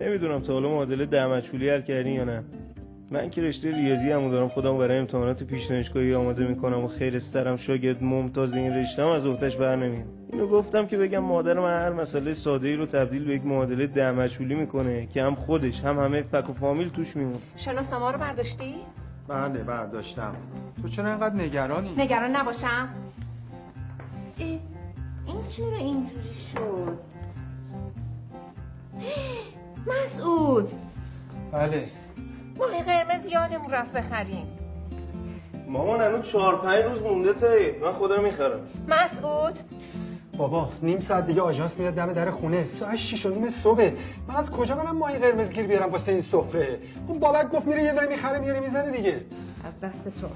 نمی‌دونم تا حالا معادله ده مجهولی حل کردی یا نه. من که رشته ریاضی همو دارم خودم برای امتحانات پیش دانشگاهی آماده می‌کنم و خیر سرم شاگرد ممتاز این رشته از اوتش بر نمیام اینو گفتم که بگم مادر من هر مسئله ساده ای رو تبدیل به یک معادله ده مجهولی می‌کنه که هم خودش هم همه فک و فامیل توش میمونه. شناسنامه رو برداشتی؟ بله برداشتم. تو چرا اینقدر نگرانی؟ نگران نباشم. این چرا اینجوری شد؟ مسعود. بله. ماهی قرمز یادمون رفت بخریم. مامان هنوز چهار پنج روز مونده تایی من خودم می‌خرم. مسعود. بابا نیم ساعت دیگه آژانس میاد دم در خونه. ساعت 6 و نیم صبح من از کجا برم ماهی قرمز گیر بیارم واسه این سفره؟ خب بابک گفت میره یه دونه می‌خره میاره می‌زنه دیگه. از دست تو.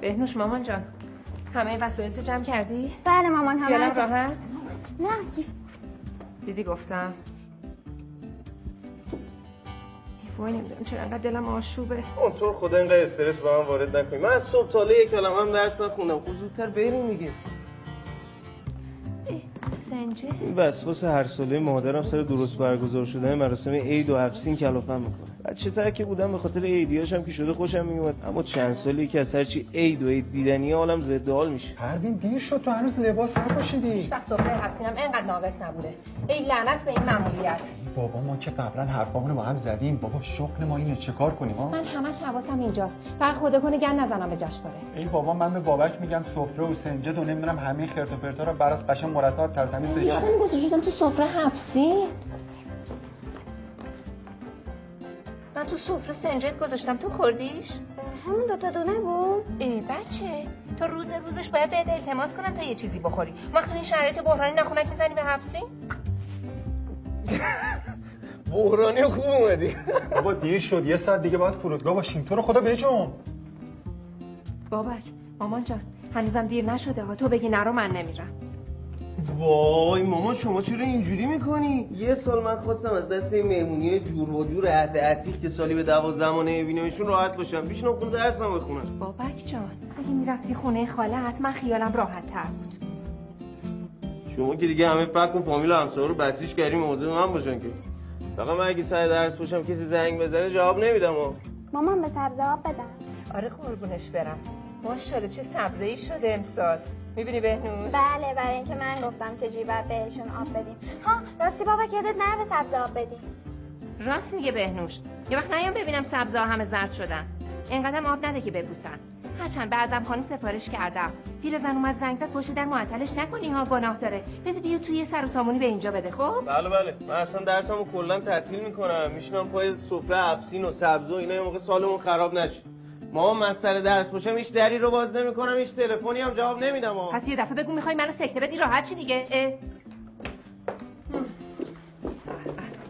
بهنوش مامان جان همه وسایل تو جمع کردی؟ بله مامان همه راحت؟ نه دیدی گفتم. وای نمی‌دونم چرا انقدر دلم آشوبه. اونطور خدا اینقدر استرس به من وارد نکنی. من از صبح تا یک کلمه هم درس نخوندم خب زودتر بریم دیگه سنجه. این وسواس هر ساله مادرم سر درست برگزار شدن مراسم عید و هفسین کلافم می‌کنه بچه تر که بودم به خاطر عیدیاش هم که شده خوشم میومد اما چند سالی که از هرچی عید و عید دیدنی حالم ضد حال میشه. پروین دیر شد تو هنوز لباس نپوشیدی؟ هیچ وقت سفره هفسینم انقدر ناقص نبوده. ای لعنت به این ممولیت بابا ما که قبلا حرفامونو با هم زدیم. بابا شغل ما اینه. چه کار کنیم ها؟ من همش حواسم اینجاست. فقط خدا کنه گن نزنم به جشنواره. ای بابا من به بابک میگم سفره و سنجد و نمی‌دونم همه خرت و پرتا رو برات قشنگ مرتب ترتمیز بشه یادم شدم تو سفره هفسین من تو سفره سنجد گذاشتم. تو خوردیش؟ همون دوتا دونه بود. ای بچه. تو روز روزش باید بهت التماس کنم تا یه چیزی بخوری. وقت تو این شرایط بحرانی نخونک می‌زنی به حفسی بحرانی خوب اومدی. بابا دیر شد. یه ساعت دیگه باید فرودگاه باشیم. تو رو خدا بجون بابک مامان جان هنوزم دیر نشده ها. تو بگی نرو من نمیرم. وای مامان شما چرا اینجوری می‌کنی؟ یه سال من خواستم از دست این مهمونی جور و جور عهد عتیق که سالی به دوازده ماه نمیبینمشون راحت باشم. بیشنم خون درسم بخونم. بابک جان اگه می‌رفتی خونه خالت من خیالم راحت تر بود. شما که دیگه همه فک و فامیل و همسایه رو بسیج کردیم موضوع من باشن که. فقط من اگه سر درس باشم کسی زنگ بزنه جواب نمیدم ها. مامان به سبزه آب بدم. آره قربونش برم. ماشاءالله چه سبزه ای شده امسال. می‌بینی بهنوش؟ بله برای اینکه من گفتم چجوری باید بهشون آب بدیم. ها راستی بابا یادت نره به سبزه آب بدیم. راست میگه بهنوش. یه وقت نیام ببینم سبزه همه زرد شدن. اینقدرم آب نده که بپوسن هرچند به ازم خانم سفارش کردم. پیرزن اومد زنگ زد پشت در معطلش نکنی ها گناه داره. بذار بیو توی سر و سامونی به اینجا بده خب؟ بله بله. من اصلا درسمو کلا تعطیل می‌کنم. میشینم پای سفره افسین و سبز و اینا یه موقع سالمون خراب نشه. ما سر درس باشم هیچ دری رو باز نمی‌کنم هیچ تلفنی هم جواب نمیدم پس یه دفعه بگو می‌خوای منو سکته بدی راحت چی دیگه؟ اه.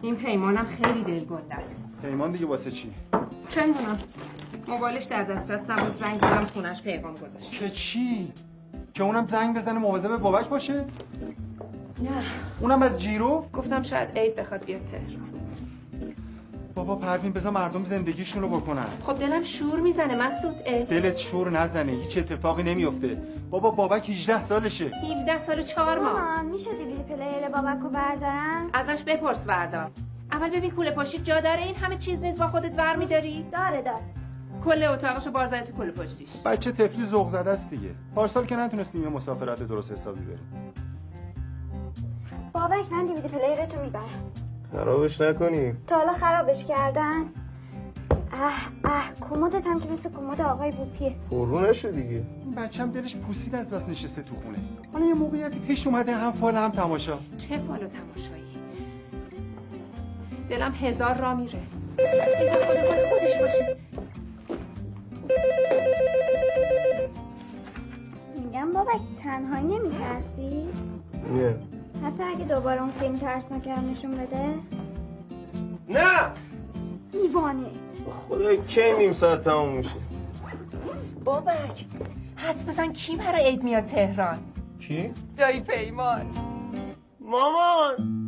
این پیمانم خیلی دلگنده است. پیمان دیگه واسه چی؟ چه می‌دونم. موبایلش در دسترس نبود زنگ زدم خونش پیغام گذاشت. که چی؟ که اونم زنگ بزنه مواظب بابک باشه؟ نه. اونم از جیرو؟ گفتم شاید عید بخواد بیاد تهران. بابا پروین بذار مردم زندگیشون رو بکنن. خب دلم شور می‌زنه مسعود اه. دلت شور نزنه هیچ اتفاقی نمیفته. بابا بابک 18 سالشه. 17 سال چهار ماه. مامان میشه DVD player بابک رو بردارم ازش بپرس وردار اول ببین کوله پشتی جا داره این همه چیز نیست با خودت ور میداری داره داره. کل اتاقشو بار زدی تو کوله پشتیش. بچه طفلی ذوق زده است دیگه. پارسال که نتونستیم یه مسافرت درست حسابی بریم. بابک من DVD player تو می‌برم. خرابش نکنی. تا حالا خرابش کردن؟ اه اه کمدت هم که مثل کمد آقای ووپیه. پررو نشو دیگه. این بچه هم دلش پوسید از بس نشسته تو خونه. حالا یه موقعیتی پیش اومده هم فال هم تماشا. چه فال و تماشایی؟ دلم هزار را میره. کنه خودش باشه. میگم بابک تنهایی نمیترسی؟ نه. حتی اگه دوباره اون فیلم ترسناکم نشون بده؟ نه! دیوانه خدا کی نیم ساعت تموم میشه؟ بابک حدس بزن کی برای عید میاد تهران؟ کی؟ دایی پیمان. مامان!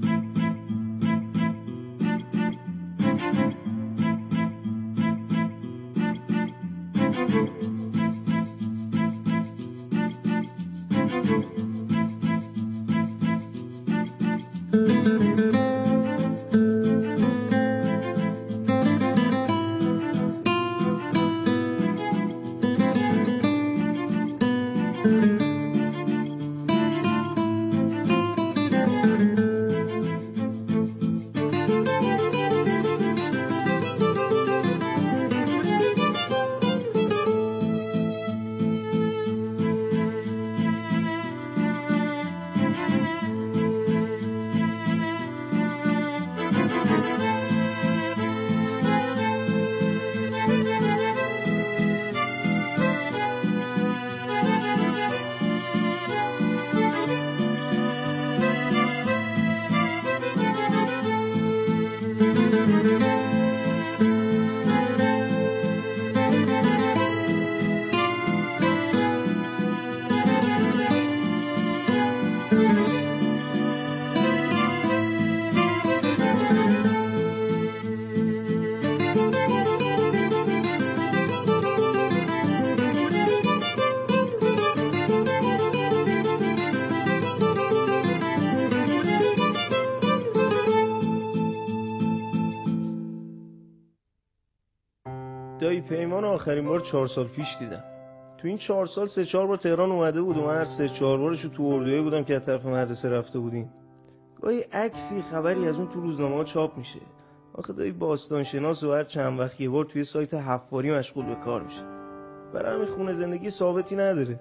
دایی پیمان آخرین بار چهار سال پیش دیدم. تو این چهار سال سه چهار بار تهران اومده بود و من هر سه چهار بارش تو اردویه بودم که از طرف مدرسه رفته بودیم. گاهی عکسی خبری از اون تو روزنامه ها چاپ میشه. آخه دایی باستان شناس و هر چند وقت یه بار توی سایت حفاری مشغول به کار میشه. برای همین خونه زندگی ثابتی نداره.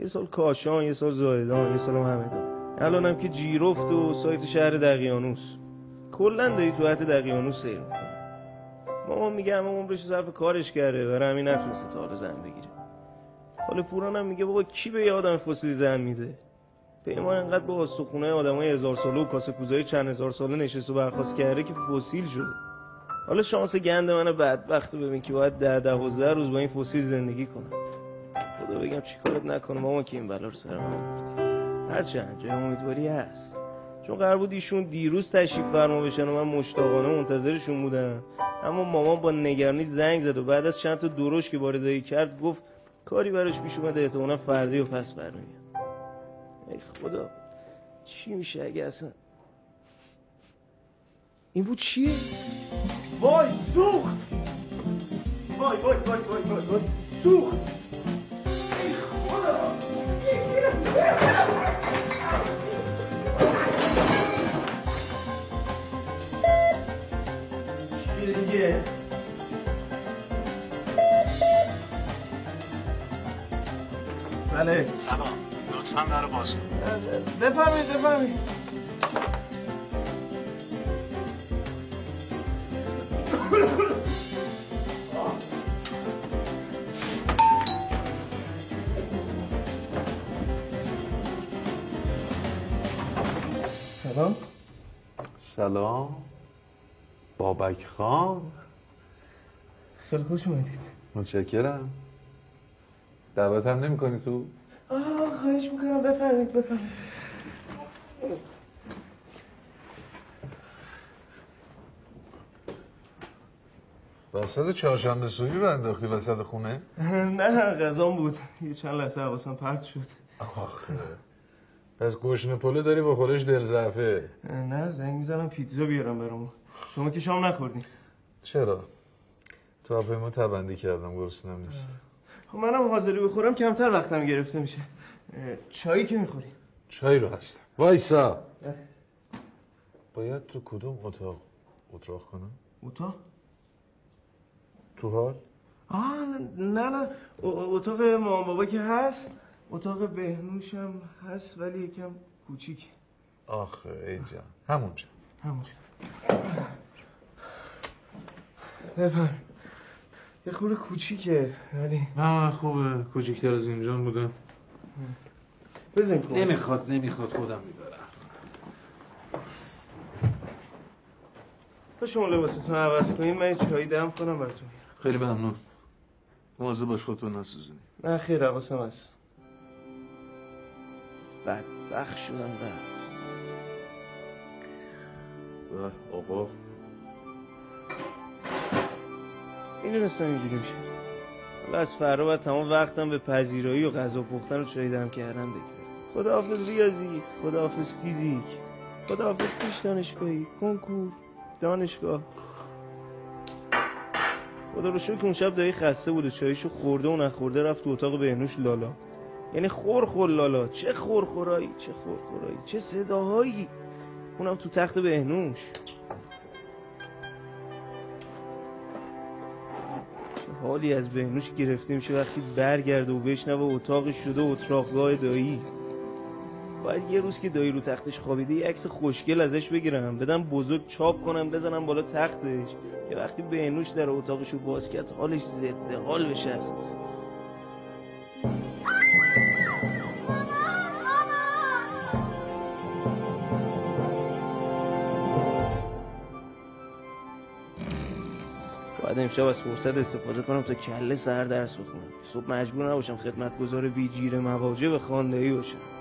یه سال کاشان یه سال زاهدان یه سال هم همدان. الانم که جیرفت و سایت شهر دقیانوس کلا دایی تو حد دقیانوس سیر می‌کنه مامان میگه همه عمرش صرف کارش کرده برای همین نتونسته تا حالا زن بگیره. خاله پوران هم میگه بابا کی به یه آدم فسیلی زن میده؟ پیمان انقدر با استخونه آدمای هزار ساله و کاسه کوزای چند هزار ساله نشست و برخواست کرده که فسیل شده. حالا شانس گند من بدبخت رو ببین که باید ده دوازده روز با این فسیل زندگی کنم خدا بگم چی کارت نکنه ماما که این بلا رو سر من هرچند جای امیدواری هست. چون قرار بود ایشون دیروز تشریف فرما بشن و من مشتاقانه منتظرشون بودم. اما مامان با نگرانی زنگ زد و بعد از چند تا دروش که واردایی کرد گفت کاری براش پیش اومده احتمالا فردی و پس برمیاد ای خدا چی میشه اگه اصلا؟ این بود چیه؟ وای سوخت! وای وای وای وای وای وای سوخت! ای خدا! چیه دیگه؟ بله. سلام. لطفا در باز کن. بفرمایید بفرمایید. سلام. سلام. بابک خان؟ خیلی خوش اومدید. متشکرم. دعوت هم نمی کنی تو؟ آه خواهش می‌کنم. بفرمایید بفرمایید. وسط چهارشنبه سوری رو انداختی وسط خونه؟ نه غذام بود. یه چند لحظه حواسم پرت شد. آخه. پس گوشن پلو داری با خودش دل ضعفه نه زنگ می‌زنم پیتزا بیارم برامون. شما که شام نخوردین. چرا؟ تو هواپیما تبندی کردم گرسنم نیست. خب منم حاضری بخورم کمتر وقتم گرفته میشه. چایی که می‌خوری؟ چای رو هستم. وایسا. باید تو کدوم اتاق اتراق کنم؟ اتاق؟ تو حال؟ آه نه نه اتاق مامان بابا که هست. اتاق بهنوشم هست ولی یکم کوچیک آخه ای جان. همونجا. همونجا. بفرم. یه خورده کوچیکه ولی نه خوبه. کوچیکتر از اینجا بودم. بزن کن. نمی‌خواد نمی‌خواد خودم می‌برم. تو شما لباستون عوض کنین من چایی دم کنم براتون. خیلی ممنون. مواظب باش خودتون نسوزونی. نه خیر حواسم هست. بدبخت شدم رفت. به می‌دونستم اینجوری میشه. حالا از فردا باید تمام وقتم به پذیرایی و غذا پختن و چای دم کردن بگذارم. خداحافظ ریاضی خداحافظ فیزیک خداحافظ پیش دانشگاهی کنکور دانشگاه. خدا رو شکر اون شب دایی خسته بود و چایشو خورده و نخورده رفت تو اتاق بهنوش لالا. یعنی خور خور لالا. چه خور خورایی چه خور خورایی چه صداهایی. اونم تو تخت بهنوش. حالی از بهنوش گرفته میشه وقتی برگرده و بشنوه اتاقش شده اتراقگاه دایی. باید یه روز که دایی رو تختش خوابیده یه عکس خوشگل ازش بگیرم. بدم بزرگ چاپ کنم بزنم بالا تختش. که وقتی بهنوش در اتاقش رو باز کرد حالش زده حال بشه باید امشب از فرصت استفاده کنم تا کله سر درس بخونم. صبح مجبور نباشم خدمتگزار بی جیر مواجه به خاندهی باشم.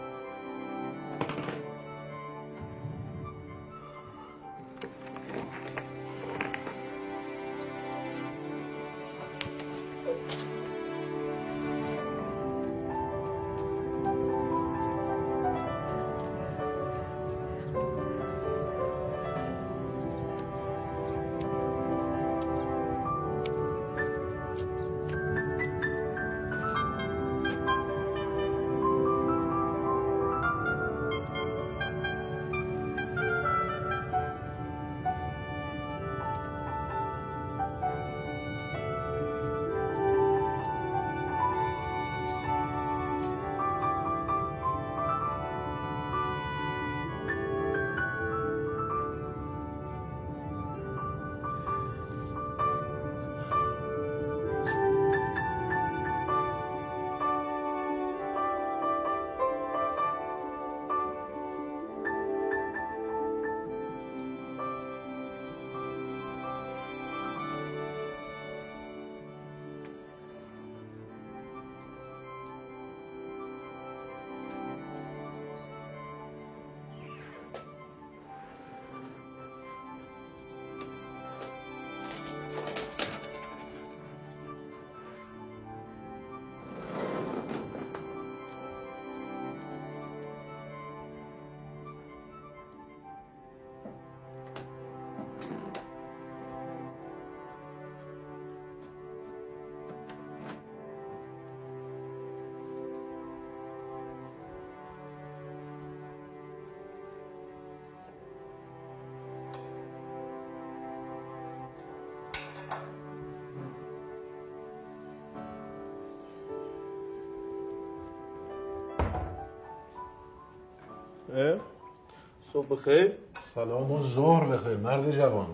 صبح بخیر. سلام و ظهر بخیر مرد جوان.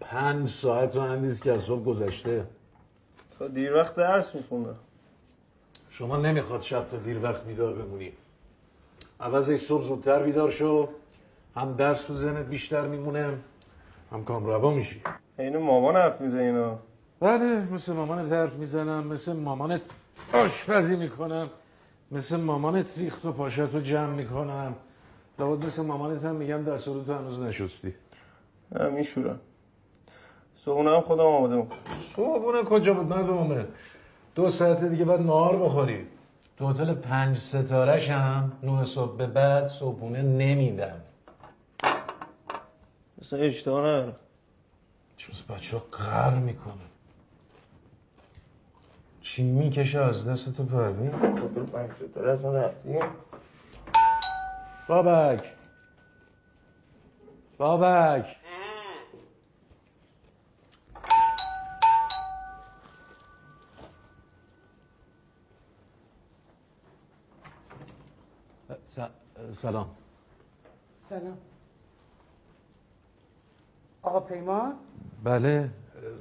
پنج ساعت رو اندیز که از صبح گذشته. تا دیر وقت درس می‌خونم شما نمی‌خواد شب تا دیر وقت بیدار بمونی. عوض صبح زودتر بیدار شو. هم درس تو ذهنت بیشتر میمونه هم کام روا میشی. این مامان حرف میزه اینا. بله مثل مامانت حرف می‌زنم مثل مامانت آشپزی می‌کنم مثل مامانت ریخت و پاشت رو جمع می‌کنم. لابد مثل مامانت هم میگم دست رو تو هنوز نشستی نه میشورم صبحونه هم خودم آماده می‌کنم صبحونه کجا بود مردمه دو ساعت دیگه بعد نهار بخوری تو هتل پنج ستارش هم نه صبح به بعد صبحونه نمیدم مثلا اشتها ندارم چوز بچه ها قهر می‌کنه چی می‌کشه از دست تو پروین؟ خاطر پنج ستاره از من رفتیم بابک. بابک. س- سلام. سلام. آقا پیمان؟ بله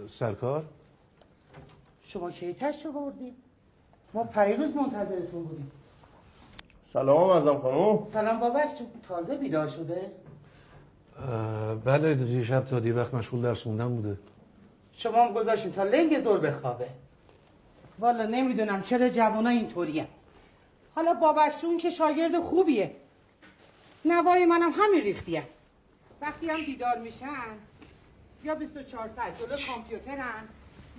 سرکار. شما کی تشریف آوردید ما پریروز منتظرتون بودیم. سلام ازم خانم. سلام بابک جون تازه بیدار شده؟ بله دیشب تا دیر وقت مشغول درس خوندن بوده. شما هم گذاشتین تا لنگ زور بخوابه. والا نمی‌دونم چرا جوانا اینطوریه. حالا بابک جون که شاگرد خوبیه. نوای منم همین ریختیه. وقتی هم بیدار میشن یا 24 ساعت جلو کامپیوترن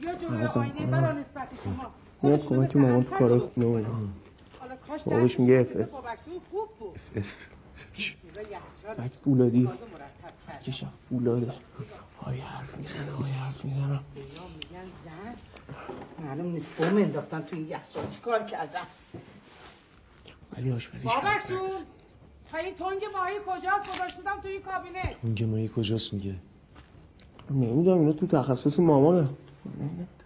یا جلو آینه برا نسبت شما خودشونو کمک به مامان سلامت باباش درسش میگه اف اف. یخچال فک فولادی. کشم فولاده. های حرف می‌زنه های حرف می‌زنه میگن زن. معلوم نیست بوم انداختن تو این یخچال. چیکار کردن ولی آشپزیش بابک جون تا این تنگ ماهی کجاست؟ گذاشتم توی کابینت. اونگه مایی کجاست میگه؟ نمی‌دونم اینا تو تخصص مامانه.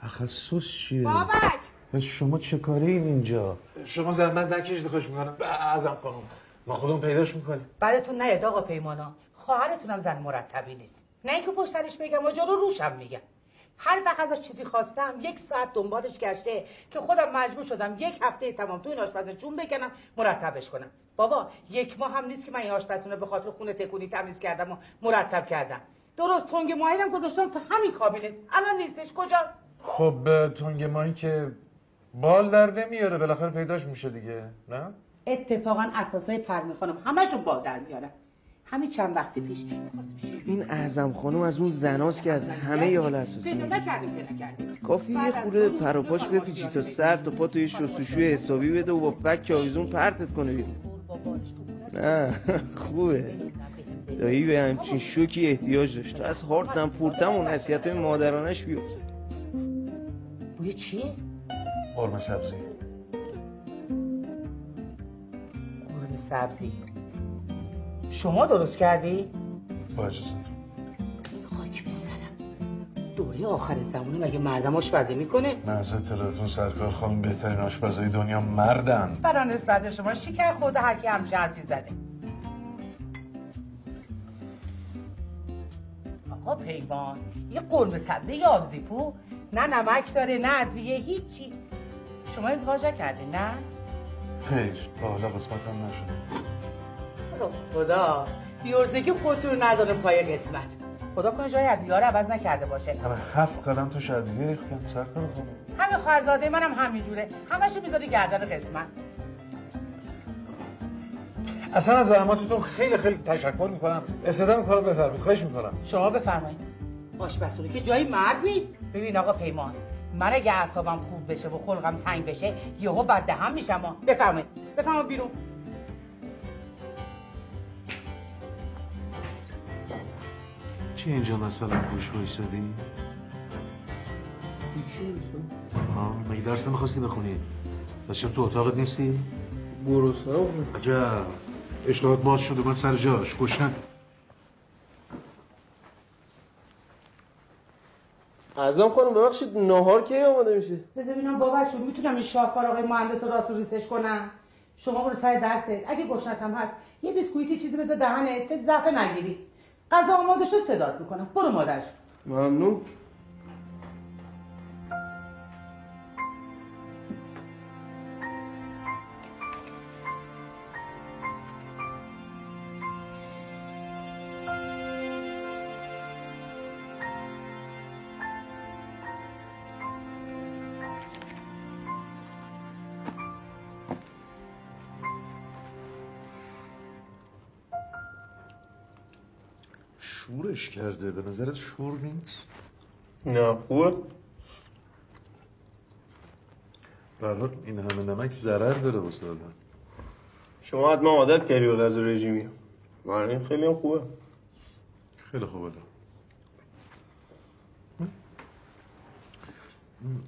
تخصص چیه؟ بابک! شما چه کاره این اینجا؟ شما زحمت نکشید خوش می‌کنم. ازم خانم. ما خودمون پیداش می‌کنیم. بعدتون نیاد آقا پیمانا. خواهرتونم زن مرتبی نیست. نه اینکه پشت سرش بگم و جلو روشم میگم. هر وقت ازش چیزی خواستم یک ساعت دنبالش گشته که خودم مجبور شدم یک هفته تمام تو این آشپز جون بکنم مرتبش کنم. بابا یک ماه هم نیست که من این آشپزونه به خاطر خونه تکونی تمیز کردم و مرتب کردم. درست تنگ ماهیرم گذاشتم تو همین کابینت الان نیستش. کجاست؟ خب تنگ ماهی که بال در نمیاره بالاخره پیداش میشه دیگه نه؟ اتفاقا اساسای پرمی خانم همشون بال در میارن همین چند وقت پیش. این اعظم خانم از اون زناست که از همه حال اساسی. پیدا میگه نکردیم که نکردیم کافی یه خوره پر و پاش بپیچی تا سر تا پا توی شستشوی حسابی بده و با فک آویزون پرتت کنه بیرون. نه خوبه. دایی به همچین شوکی احتیاج داشت. تا از هارتم پورتم و نصیحت های مادرانش بیفته. بوی چیه؟ قرمه سبزی. قرمه سبزی. شما درست کردی؟ با اجازتون خاک بسرم دوره آخر زمانی مگه مردم آشپزی می‌کنه؟ من از اطلاعاتون سرکار خانم بهترین آشپزای دنیا مردن. برا نسبت شما شکر خود هر کی همچه حرفی زده. آقا پیمان یه قرمه سبزی یا آبزیپو؟ نه نمک داره نه ادویه هیچی. شما ازدواج کردی نه؟ خیر تا حالا قسمت هم نشده رو خدا. بیورزگی خودتون رو نذاره پای قسمت. خدا کنه جای ادویه رو عوض نکرده باشه. من هفت قلم تو شدیدی ریختم سرکار خانم همین خواهرزاده منم همینجوره. همشو می‌ذاری گردن قسمت. اصلا از زحماتتون خیلی خیلی تشکر می‌کنم. استفاده می‌کنم بفرمایید. خواهش می‌کنم. شما بفرمایید. آشپزخونه که جای مرد نیست. ببین آقا پیمان. من اگه اعصابم خوب بشه و خلقم تنگ بشه یهو بد دهم میشم ها. بفرمایید بفرمایید بیرون چی اینجا مثلا گوش وایسادی؟ آه مگه درس نمی‌خواستی بخونی؟ پس چرا تو اتاقت نیستی؟ گروسا عجب اشتهات باز شده من سر جاش گشنه اعظم خانم ببخشید ناهار کی آماده میشه؟ بذار ببینم بابا می‌تونم این شاهکار آقای مهندس رو راست ریسش کنم؟ شما برو سر درست اگه گشنت هم هست یه بیسکویتی چیزی بذار دهنت که زفه نگیری. غذا آماده شد صدات می‌کنم. برو مادرش. ممنون. شورش کرده. به نظرت شور نیست؟ نه خوبه. برحال این همه نمک ضرر داره واسه آدم. شما حتما عادت کردی به غذا رژیمی. این خیلی خوبه. خیلی خوبه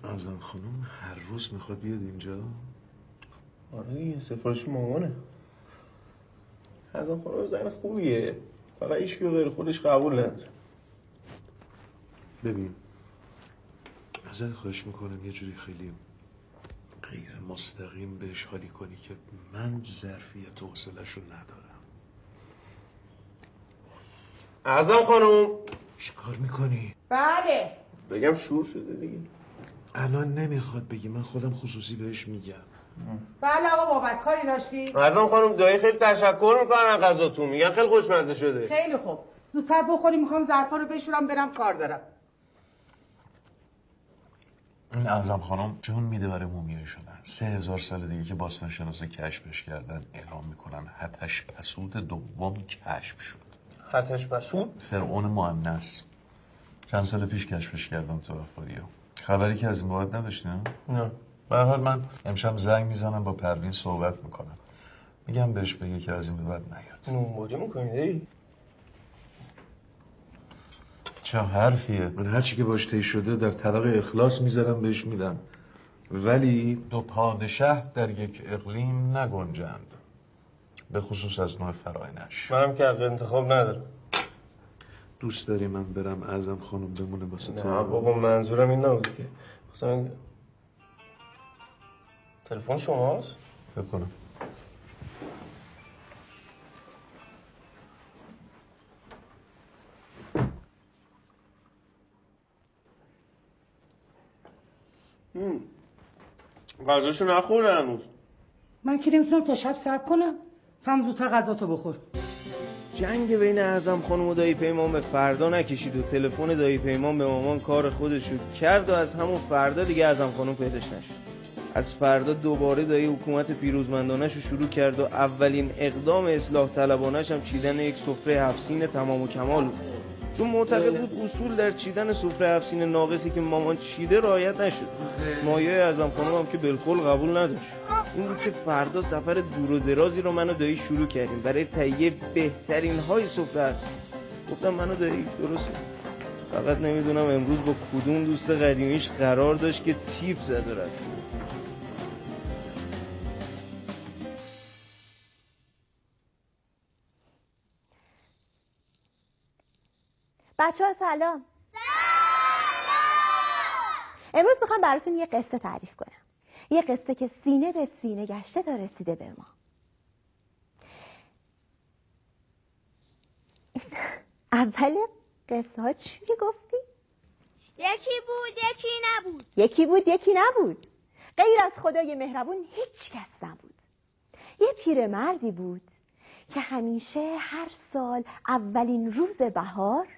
ازم خانم هر روز می‌خواد بیاد اینجا؟ آره یه سفارش مامانه. اعظم خانم زن خوبیه. فقط هیچ کی غیر خودش قبول نداره. ببین. ازت خواهش می‌کنم یه جوری خیلی غیر مستقیم بهش حالی کنی که من ظرفیت و حوصله‌ش رو ندارم. اعظم خانم. چیکار می‌کنی؟ بله. بگم شور شده دیگه. الان نمی‌خواد بگی من خودم خصوصی بهش میگم. بله آقا بابک کاری داشتی اعظم خانم دایی خیلی تشکر می‌کنن از غذاتون. میگن خیلی خوشمزه شده. خیلی خوب. زودتر بخوری می‌خوام ظرفا رو بشورم برم کار دارم. این اعظم خانم جون میده برای مومیایی شدن. سه هزار سال دیگه که باستان شناسا کشفش کردن اعلام می‌کنن حتش پسود دوم کشف شد. حتش بسود فرعون مؤنث. چند سال پیش کشفش کردم تو افاریو خبری که از این بابت نداشتی نه؟ نه. به حال من امشب زنگ می‌زنم با پروین صحبت می‌کنم. میگم بهش بگه که از این به بعد نیاد. نونباری می‌کنید ای. چه حرفیه. من هر چی که باش طی شده در طبق اخلاص می‌ذارم بهش میدم. ولی دو پادشه در یک اقلیم نگنجند. به خصوص از نوع فراینش منم که حق انتخاب ندارم. دوست داری من برم ازم خانم بمونه واسه نه تو بابا منظورم این نبود که. مثلا تلفن شماست؟ فکر کنم. غذاشو نخورده هنوز. من که نمی‌تونم تا شب صبر کنم. هم زودتر غذاتو بخور. جنگ بین اعظم خانم و دایی پیمان به فردا نکشید و تلفن دایی پیمان به مامان کار خودش رو کرد و از همون فردا دیگه اعظم خانم پیداش نشد. از فردا دوباره دایی حکومت پیروزمندانش رو شروع کرد و اولین اقدام اصلاح طلبانش هم چیدن یک سفره هفسین تمام و کمال بود. چون معتقد بود اصول در چیدن سفره هفسین ناقصی که مامان چیده رعایت نشد. مایه اعظم خانم هم که بالکل قبول نداشت. این بود که فردا سفر دور و درازی رو من و دایی شروع کردیم. برای تهیه بهترین های سفره هفسین گفتم من و دایی درسته. فقط نمی‌دونم امروز با کدوم دوست قدیمیش قرار داشت که تیپ زد و رفت. بچه ها سلام. امروز می‌خوام براتون یه قصه تعریف کنم. یه قصه که سینه به سینه گشته تا رسیده به ما. اول قصه ها چی گفتی؟ یکی بود یکی نبود. یکی بود یکی نبود. غیر از خدای مهربون هیچ کس نبود. یه پیرمردی بود که همیشه هر سال اولین روز بهار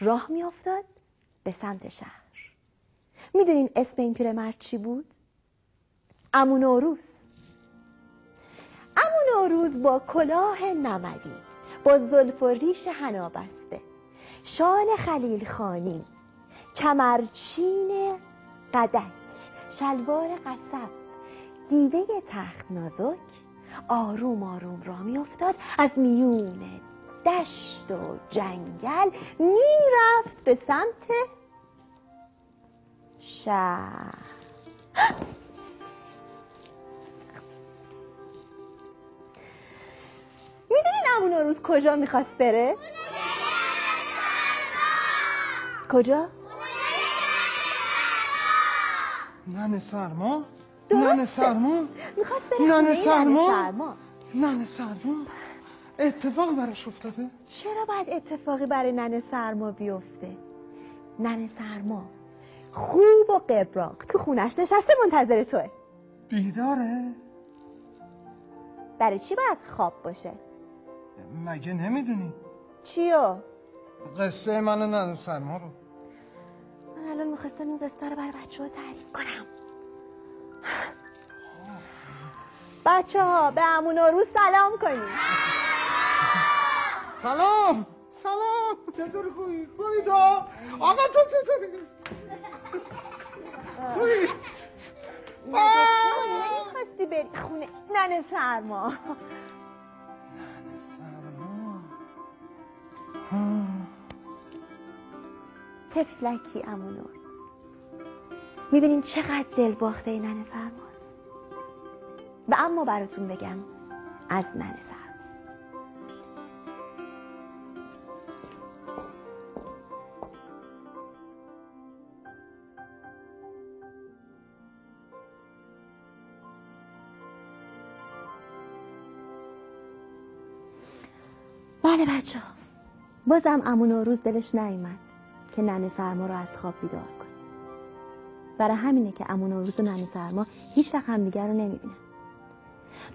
راه میافتاد به سمت شهر می‌دونین اسم این پیرمرد چی بود؟ امو نوروز امو نوروز با کلاه نمدی با زلف و ریش حنا بسته شال خلیل خانی کمرچین قدک شلوار قصب گیوه تخت نازک آروم آروم را میافتاد از میون دشت و جنگل می‌رفت به سمت شهر می‌دونین امون روز کجا می‌خواست بره؟ کجا؟ ننه سرما ننه سرما می‌خواست بره خونه سرما؟ ننه سرما اتفاق براش افتاده؟ چرا باید اتفاقی برای ننه سرما بیفته؟ ننه سرما خوب و قبراق. تو خونش نشسته منتظر توه. بیداره؟ برای چی باید خواب باشه؟ مگه نمی‌دونی؟ چیو؟ قصه من ننه سرما رو. من الان می‌خواستم این قصه رو برای بچه ها تعریف کنم. بچه ها به امون روز سلام کنیم سلام! سلام! چطوری خوبی؟ خوبی تو؟ آقا تو چطوری؟ خوبی؟ خواستی بری خونه. ننه سرما. ننه سرما. تفلکی امون روز می‌بینین چقدر دل باخته ننه سرماست. و اما براتون بگم از ننه سرما. بازم امون روز دلش نیومد که ننه سرما رو از خواب بیدار کنه. برای همینه که امون روز و ننه سرما هیچ وقت همدیگر رو نمی‌بینن.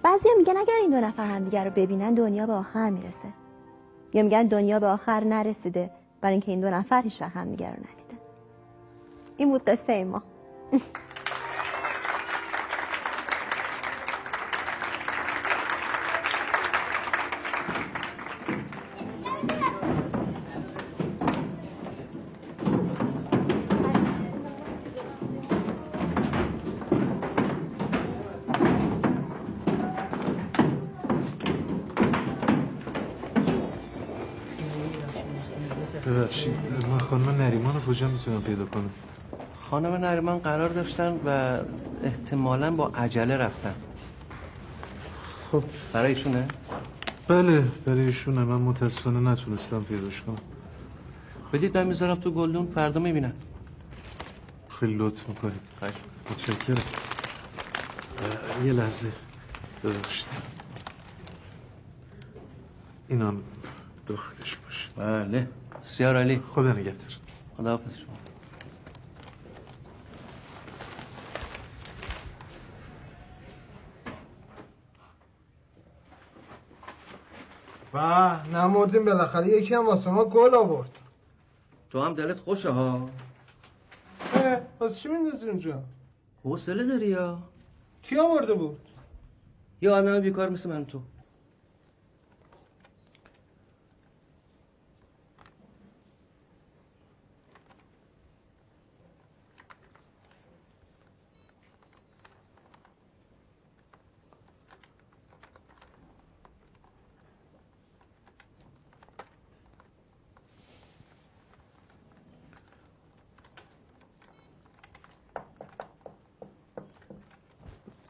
بعضیا میگن اگر این دو نفر همدیگر رو ببینن دنیا به آخر می‌رسه. یا میگن دنیا به آخر نرسیده برای اینکه این دو نفر هیچ وقت همدیگر رو ندیدن. این بود قصه ما. کجا می‌تونم پیدا کنم؟ خانم نریمان قرار داشتن و احتمالا با عجله رفتن. خب. برای ایشونه؟ بله برای ایشونه. من متاسفانه نتونستم پیداش کنم. بدید من می‌ذارم تو گلدون فردا می‌بینن. خیلی لطف می‌کنی. متشکرم. یه لحظه. ببخشید. اینم دخترش باشه. بله. سیار علی خدا نگهدار. خداحافظ شما. و نمردیم بالاخره. یکی هم واسه ما گل آورد. تو هم دلت خوشه ها؟ اه پس چی میندازی اونجا؟ حوصله داری یا؟ کی آورده بود؟ یه آدم بیکار مثل من تو.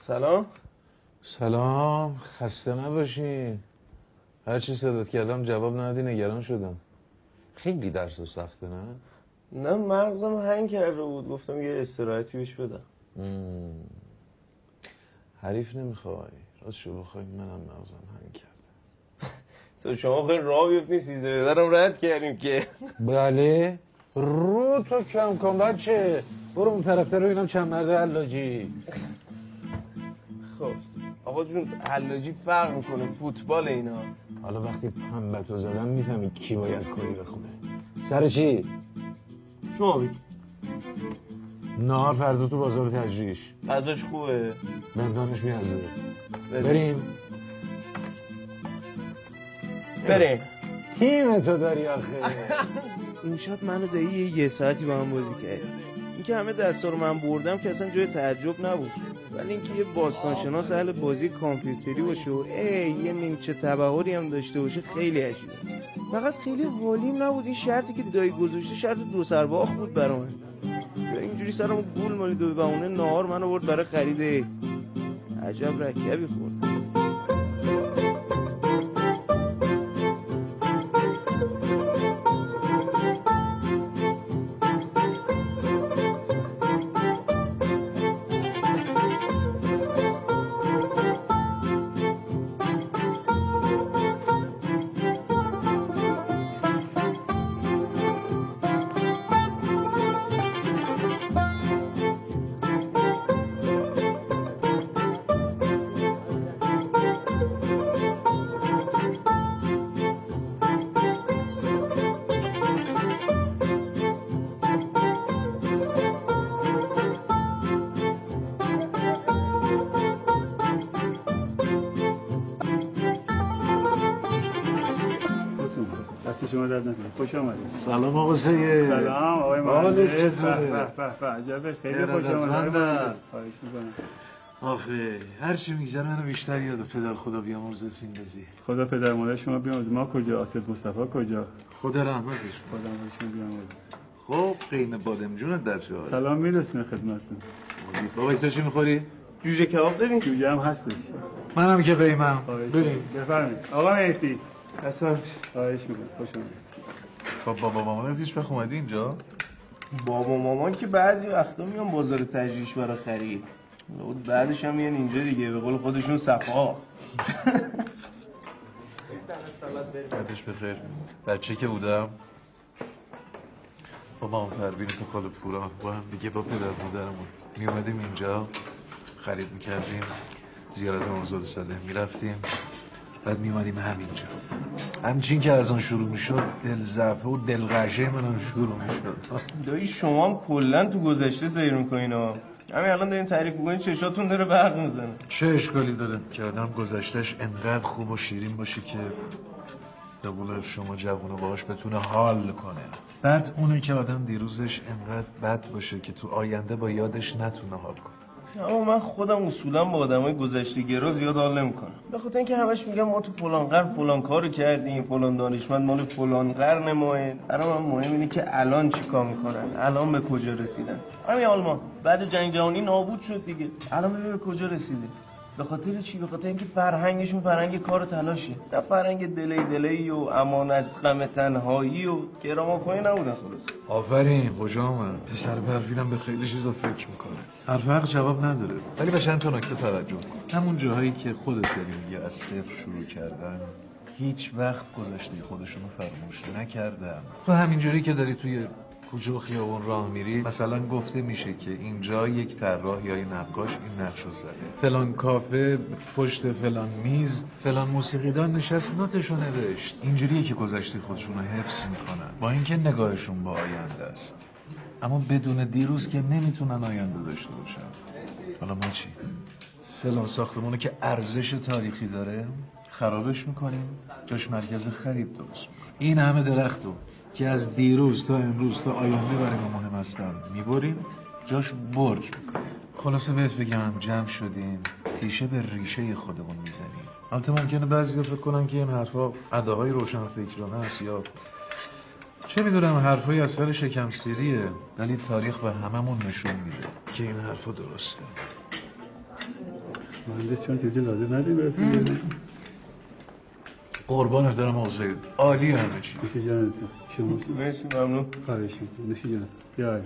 سلام. سلام. خسته نباشی هر چی صدات کردم جواب ندی نگران شدم. خیلی درس و سخته نه؟ نه مغزم هنگ کرده بود. گفتم یه استراحتی بهش بدم. حریف نمی‌خوای؟ راست شو بخوای منم مغزم هنگ کرد تو شما خیلی راه بیفتین سیزده بدرم رد کردیم که. بله. رو تو کم کن بچه. برو اون طرفتر رو اینم چند مرد علاجی. خب آقا جون حلاجی فرق می‌کنه فوتبال اینا. حالا وقتی پنبتو زدم می‌فهمی کی باید کاری بخونه. سر چی؟ شما بگی. نهار فردا تو بازار تجریش. غذاش خوبه. مقدارش میارزه. بریم. بریم. بریم. تیم تو داری آخه. اون شب من و دایی یه, یه ساعتی با هم بازی کردیم اینکه همه دستا رو من بردم که اصلا جای تعجب نبود. ولی اینکه یه باستانشناس اهل بازی کامپیوتری باشه و ای یه نیمچه تبهری هم داشته باشه خیلی عجیبه. فقط خیلی حالیم نبود. این شرطی که دایی گذاشته شرط دو سرباخ بود برا من یا اینجوری سرمو گول مالید و به اونه نهار من برد برای خرید عجب رکبی خورد. سلام آقا سید. سلام آقای حالت مهندس؟ به خیلی خوش. آمدید. خواهش می‌کنم. آخه هر چی میگذره منو بیشتر یاد پدر خدا بیامرزت میندازی. خدا پدر مادر شما بیامرزه ما کجا؟ آصف مصطفی کجا؟ خدا رحمتش خدا بهشون بیامرزه خب قین بادم جونت در چه حاله؟ سلام میرسونه خدمتتون. بابا تو چی می‌خوری؟ جوجه کباب دارین؟ جوجه هم هستش. منم که قیمم. بریم. بفرمایید. آقا مهدی. اصلا خواهش می‌کنم. خوش آمدید خب بابا مامانت هیچ وقت اومدی اینجا؟ بابا مامان که بعضی وقتا میان بازار تجریش برای خرید. بعدش هم میان اینجا دیگه به قول خودشون صفا. بعدش بخیر بچه که بودم با مام پروین تو کال پوران با هم دیگه با پدر مادرمون می اومدیم اینجا خرید می‌کردیم زیارت مرزاد ساله می‌رفتیم. بعد می اومدیم همینجا. همچین که از آن شروع می‌شد دل زفه و دل غشه منم شروع می‌شد. دایی شما هم کلا تو گذشته سیر می‌کنین ها. همین الان دارین تعریف می‌کنین چشاتون داره برق می‌زنه. چه اشکالی داره که آدم گذشتهش انقدر خوب و شیرین باشه که به قول شما جوونا باهاش بتونه حال کنه. بعد اونه که آدم دیروزش انقدر بد باشه که تو آینده با یادش نتونه حال کنه. اما من خودم اصولا با آدمای گذشته گرا زیاد حال نمی‌کنم. به خاطر اینکه همش میگم ما تو فلان قرن فلان کارو کردیم فلان دانشمند مال فلان قرن ماه برای من مهم اینه که الان چیکار می‌کنن؟ الان به کجا رسیدن؟ همین آلمان. بعد جنگ جهانی نابود شد دیگه. الان ببین به کجا رسیده به خاطر چی؟ به خاطر اینکه فرهنگشون فرهنگ کار و تلاشه. نه فرهنگ دلی دلی و امان از غم تنهایی و گرامافونی نبودن خلاص آفرین خوش آمد. پسر پروینم به خیلی چیزا فکر می‌کنه. حرف حق جواب نداره. ولی به چند تا نکته توجه کن. همون جاهایی که خودت داری میگه از صفر شروع کردن هیچ وقت گذشته خودشونو فراموش نکردم تو همینجوری که داری توی و خیابون راه میری مثلا گفته میشه که اینجا یک طراح یا یک نقاش این نقش رو زده. فلان کافه پشت فلان میز فلان موسیقیدان نشست نوتشو نوشت. اینجوریه که گذشته خودشون رو حفظ می‌کنن. با اینکه نگاهشون با آینده است. اما بدون دیروز که نمی‌تونن آینده داشته باشن. حالا ما چی؟ فلان ساختمونه که ارزش تاریخی داره؟ خرابش می‌کنیم. جاش مرکز خرید درست این همه درختو که از دیروز تا امروز تا آینده برای ما مهم هستن می‌بریم جاش برج می‌کنیم. خلاصه بهت بگم جمع شدیم تیشه به ریشه خودمون می‌زنیم. البته ممکنه بعضی فکر کنن که این حرفا اداهای روشن فکرانه است یا چه می‌دونم حرفای از سر شکم سیریه ولی تاریخ به هممون نشون میده. که این حرفا درسته. مهندس چون چیزی لازم نداری برسی قربانت دارم حسین عالی همه چی. نوشی جانتون شما؟ مرسی ممنون. خواهش می‌کنم. نوشی جانتون بیا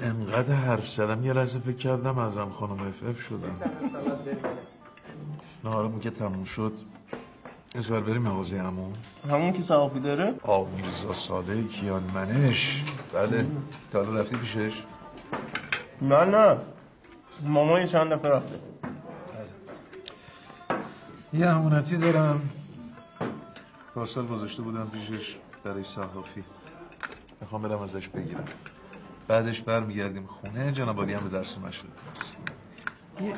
انقدر حرف زدم یه لحظه فکر کردم ازم خانم اف اف شدم. نهارمون که تموم شد. اصور بریم مغازه همون همون که صحافی داره؟ آ میرزا ساله کیان منش. بله تا حالا رفتی پیشش؟ من نه. ماما یه چند دفعه رفته. یه امونتی دارم. پارسال گذاشته بودم پیشش برای صحافی. می‌خوام برم ازش بگیرم. بعدش برمیگردیم خونه جناب هم به درس و برسیم. یه,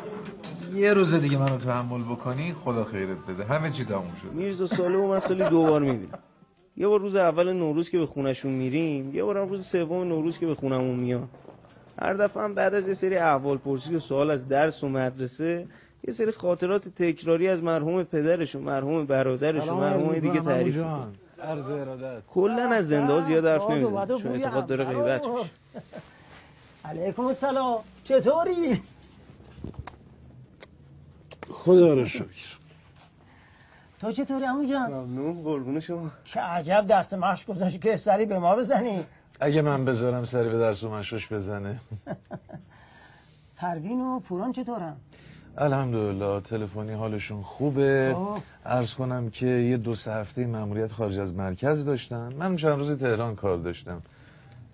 یه روز دیگه منو تحمل بکنی خدا خیرت بده. همه چی تموم شد میرزا ساله و من سالی دو بار می‌بینم. یه بار روز اول نوروز که به خونشون میریم یه بار هم روز سوم نوروز که به خونمون میان. هر دفعه هم بعد از یه سری احوال پرسی و سوال از درس و مدرسه یه سری خاطرات تکراری از مرحوم پدرش و مرحوم برادرش و مرحوم دیگه تعریف. عرض ارادت. کلا از زنده ها زیاد حرف نمی‌زنه چون اعتقاد داره غیبت میشه. علیکم السلام. چطوری؟ خدا رو شکر. تو چطوری عمو جان؟ ممنون قربون شما. چه عجب درس مشق گذاشتی که سری به ما بزنی. اگه من بذارم سری به درس و مشوش بزنه. پروین و پوران چطورن؟ الحمدلله تلفنی حالشون خوبه. آه. عرض کنم که یه دو سه هفته مأموریت خارج از مرکز داشتن من چند روزی تهران کار داشتم.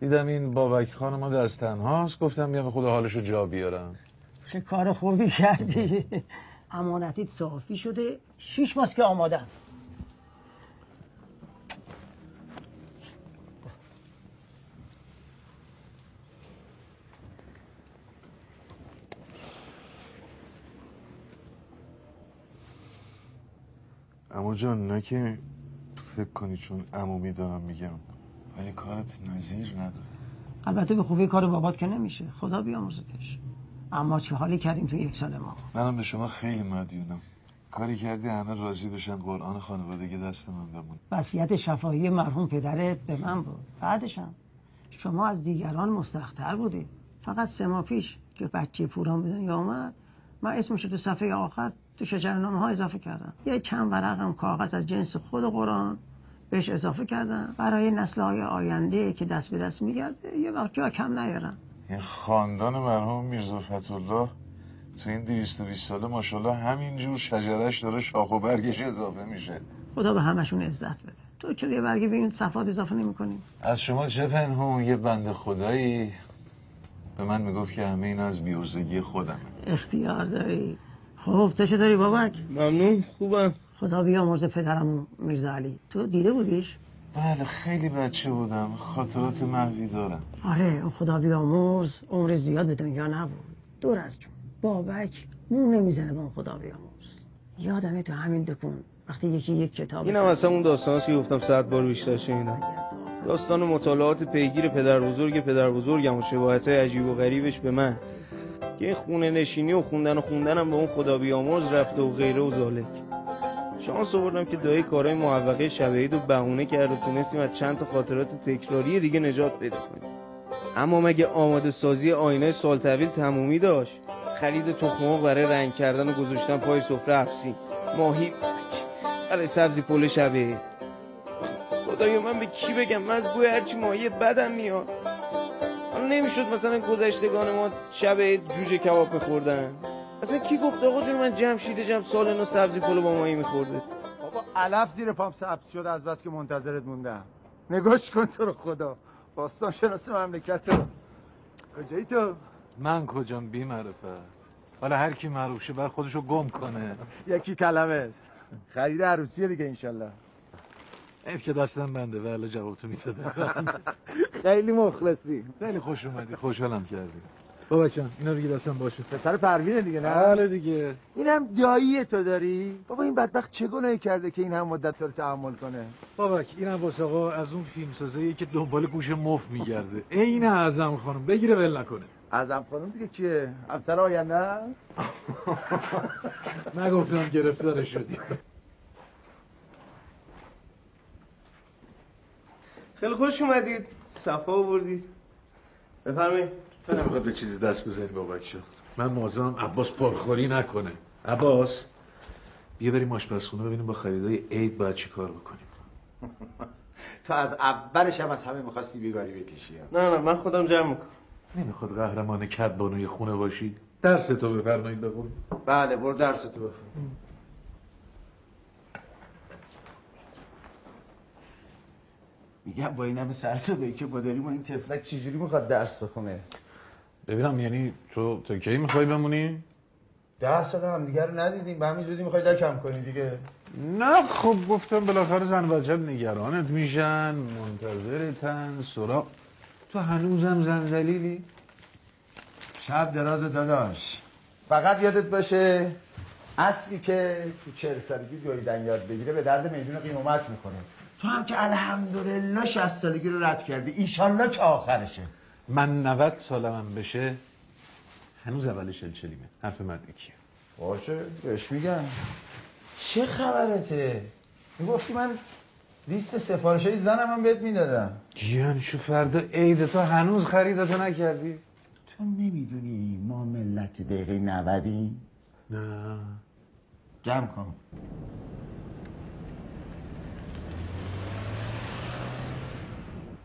دیدم این بابک خان ما دست تنهاست. گفتم بیام به خدا حالشو جا بیارم. چه کار خوبی کردی؟ امانتیت صافی شده. شیش ماست که آماده است. اما جان نه که فکر کنی چون عمومی دارم میگم ولی کارت نظیر نداره. البته به خوبی کار بابات که نمیشه. خدا بیامرزتش اما چه حالی کردیم تو یک سال ما؟ منم به شما خیلی مدیونم کاری کردی همه راضی بشن قرآن خانوادگی دست من بمون وصیت شفاهی مرحوم پدرت به من بود. بعدشم. شما از دیگران مستحق‌تر بودی فقط سه ماه پیش که بچه پوران به دنیا آمد من اسمش رو تو صفحه آخر تو شجرنامه ها اضافه کردم. یه چند ورقم کاغذ از جنس خود قرآن بهش اضافه کردم. برای نسل های آینده که دست به دست میگرده یه وقت جا کم نیارم این خاندان مرحوم میرزا فتولlah تو این 220 ساله ماشاءالله همینجور شجرش داره شاخ و برگش اضافه میشه. خدا به همشون عزت بده. تو چرا یه برگی به این صفحات اضافه نمی از شما چه پنهون؟ یه بنده خدایی. به من می‌گفت که همه این از بیورزگی خودمه. اختیار داری؟ خب تو چطوری بابک؟ ممنون خوبم. خدا بیامرز پدرم میرزا علی. تو دیده بودیش؟ بله خیلی بچه بودم. خاطرات محوی دارم. آره اون خدا بیامرز عمر زیاد به دنیا نبود. دور از جون. بابک مو نمی‌زنه به اون خدا بیامرز. یادمه تو همین دکون وقتی یکی یک کتاب این هم اصلا اون داستان که گفتم صد بار بیشتر شنیدم. داستان مطالعات پیگیر پدر بزرگ پدر بزرگم و شباهت های عجیب و غریبش به من. که این خونه نشینی و خوندن و خوندنم به اون خدا بیامرز رفته و غیره و زالک. شانس آوردم که دایی کارهای موفقه شب عید و بهونه کرد و تونستیم از چند تا خاطرات تکراری دیگه نجات پیدا کنیم. اما مگه آماده سازی آینه سال طویل تمومی داشت؟ خرید تخم برای رنگ کردن و گذاشتن پای سفره افسین. ماهی برای سبزی پل شبه خدایا من به کی بگم؟ من از بوی هرچی ماهی بدم میاد. حالا نمی‌شد مثلا گذشتگان ما شب عید جوجه کباب میخوردن اصلا کی گفت آقا جون من جمشید جمع سال نو سبزی پلو با ماهی میخورده؟ بابا علف زیر پام سبز شد از بس که منتظرت موندم. نگاش کن تو رو خدا. باستان شناسی مملکت رو. کجایی تو؟ من کجام بی معرفت؟ حالا هر کی معروف شه بر خودشو گم کنه. یکی طلبت خرید عروسیه دیگه انشالله. حیف که دستم بنده ولی جواب تو می‌دادم. خیلی مخلصی. خیلی خوش اومدی خوشحالم کردی. بابا جان اینا رو دیگه دستم باشه. پسر پروینه دیگه نه؟ بله دیگه. اینم دایی تو داری؟ بابا این بدبخت چه گناهی کرده که این هم مدت تو رو تحمل کنه؟ بابک اینم واسه آقا از اون فیلم که دنبال گوش مف میگرده. عین اعظم خانم بگیره ول نکنه. اعظم خانم دیگه کیه افسر آینده است؟ نگفتم گرفتار شدی. خیلی خوش اومدید. صفا آوردید. بفرمایید. تو نمی‌خواد به چیزی دست بزنی بابک شد من موازم عباس پرخوری نکنه. عباس بیا بریم آشپزخونه ببینیم با خریدای عید باید چی کار بکنیم. تو از اولش هم از همه می‌خواستی بیگاری بکشی نه نه من خودم جمع می‌کنم. نمی‌خواد قهرمان کد بانوی خونه باشی. درس تو بفرمایید بخون بله برو درس تو بخون میگم با این همه سرصدایی که ما داریم این تفلک چجوری می‌خواد درس بخونه؟ ببینم یعنی تو تا کی می‌خوای بمونی؟ ده سال هم دیگه رو ندیدیم. به همین زودی می‌خوای در کم کنی دیگه. نه خب گفتم بالاخره زن بچت نگرانت میشن منتظرتن. سرا تو هنوزم زنزلیلی؟ شب دراز داداش. فقط یادت باشه اسبی که تو چهل سالگی دویدن یاد بگیره به درد میدون قیمت می‌کنه. تو هم که الحمدلله 60 سالگی رو رد کردی. ایشالله که آخرشه. من 90 سالمم بشه. هنوز اول چلچلیمه حرف مردی کیه باشه بهش میگم. چه خبرته؟ می‌گفتی من لیست سفارش های زنم هم بهت می‌دادم. جیان شو فردا عید تو هنوز خریدتو نکردی؟ تو نمی‌دونی ما ملت دقیقه نودی؟ نه. جمع کن.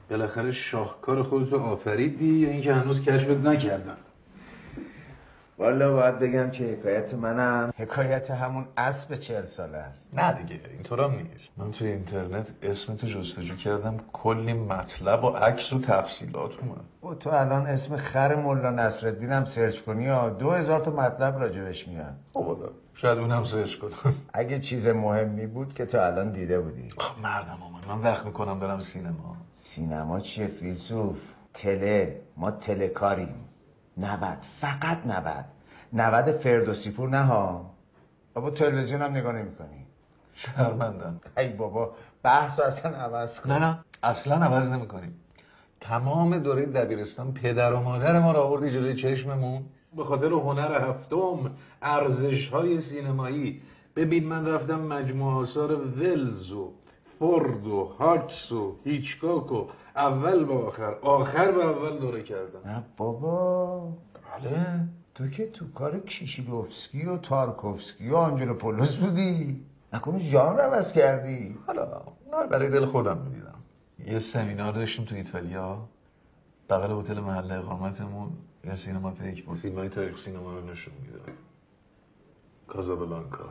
بالاخره شاهکار خودتو آفریدی یا اینکه هنوز کشفت نکردم. والا باید بگم که حکایت منم حکایت همون اسب چهل ساله است. نه دیگه اینطورم نیست. من توی اینترنت اسم تو جستجو کردم کلی مطلب و عکس و تفصیلات اومد. او تو الان اسم خر ملا نصرالدین هم سرچ کنی یا دو هزار تا مطلب راجبش میاد. خب شاید اونم سرچ کنم. اگه چیز مهمی بود که تو الان دیده بودی. خب مردم آمد من وقت می‌کنم برم سینما. سینما چیه فیلسوف؟ تله. ما تلکاریم نود فقط نود. نود فردوسی پور نه ها. بابا تلویزیون هم نگاه نمی کنی شرمندم. ای بابا بحث اصلا عوض کن. نه نه اصلا عوض نمی کنیم تمام دوره دبیرستان پدر و مادر ما را آوردی جلوی چشممون. به خاطر هنر هفتم ارزش های سینمایی. ببین من رفتم مجموعه آثار ولز و فورد و هاکس و هیچکاک و اول به آخر. آخر به اول دوره کردم. نه بابا. بله. تو که تو کار کیشیلوفسکی و تارکوفسکی و آنجلو پولوس بودی نکنه جان رو عوض کردی؟ حالا نه برای دل خودم می‌دیدم. یه سمینار داشتیم تو ایتالیا. بغل هتل محل اقامتمون. یه سینماتیک با فیلم های تاریخ سینما رو نشون می‌داد کازابلانکا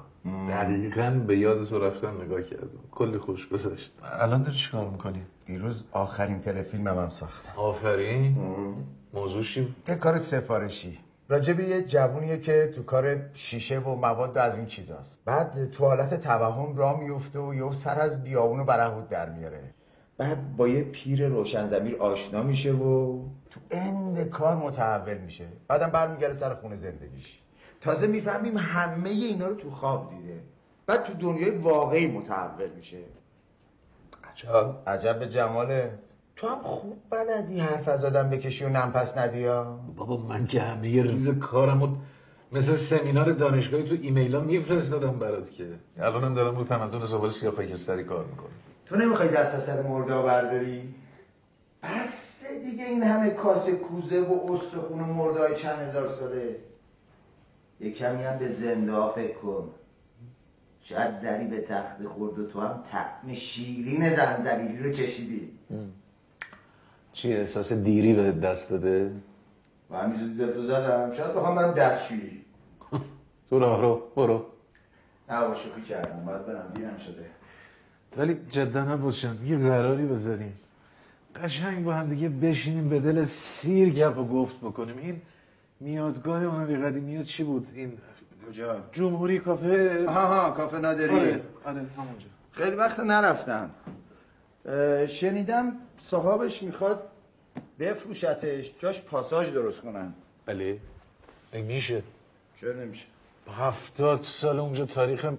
دقیقا به یاد تو رفتم نگاه کردم. کلی خوش گذشت. الان داری چیکار می‌کنی؟ دیروز آخرین تلفیلمم هم ساختم. آفرین. موضوع چی یه کار سفارشی. راجب یه جوونیه که تو کار شیشه و مواد از این چیزاست. بعد تو حالت توهم را میفته و یه سر از بیابون و برهود در میاره. بعد با یه پیر روشن ضمیر آشنا میشه و تو end کار متحول میشه. بعدم برمیگره سر خونه زندگیش. تازه می‌فهمیم همه اینا رو تو خواب دیده. بعد تو دنیای واقعی متحول میشه. عجب. عجب به جمالت تو هم خوب بلدی حرف از آدم بکشی و نم پس ندی ها؟ بابا من که همه یه ریز کارم مثل سمینار دانشگاهی تو ایمیل ها میفرستادم برات که. الانم دارم رو تمدن زبال سیاه خاکستری کار می‌کنم. تو نمی‌خوای دست از سر مرده ها برداری؟ بس دیگه این همه کاسه کوزه و استخون و مرده های چند هزار ساله. یه کمی هم به زنده ها فکر کن. شاید دری به تخت خورد و تو هم طعم شیرین زنزبیلی رو چشیدی. چی احساس دیری به دست داده؟ و همینجوری دلتو زدم. شاید بخوام برم دستشویی تو رو برو. نه با شوخی کردم. باید برم. دیرم شده. ولی جدا نباشن یه قراری بذاریم. قشنگ با هم دیگه بشینیم به دل سیر گپ و گفت بکنیم. این میادگاه اون قدیمی چی بود؟ این کجا؟ جمهوری کافه؟ آها ها کافه نادری. آره آره همونجا. خیلی وقت نرفتم. شنیدم صاحبش می‌خواد بفروشتش جاش پاساژ درست کنن. بله. این میشه. چرا نمیشه؟ هفتاد سال اونجا تاریخ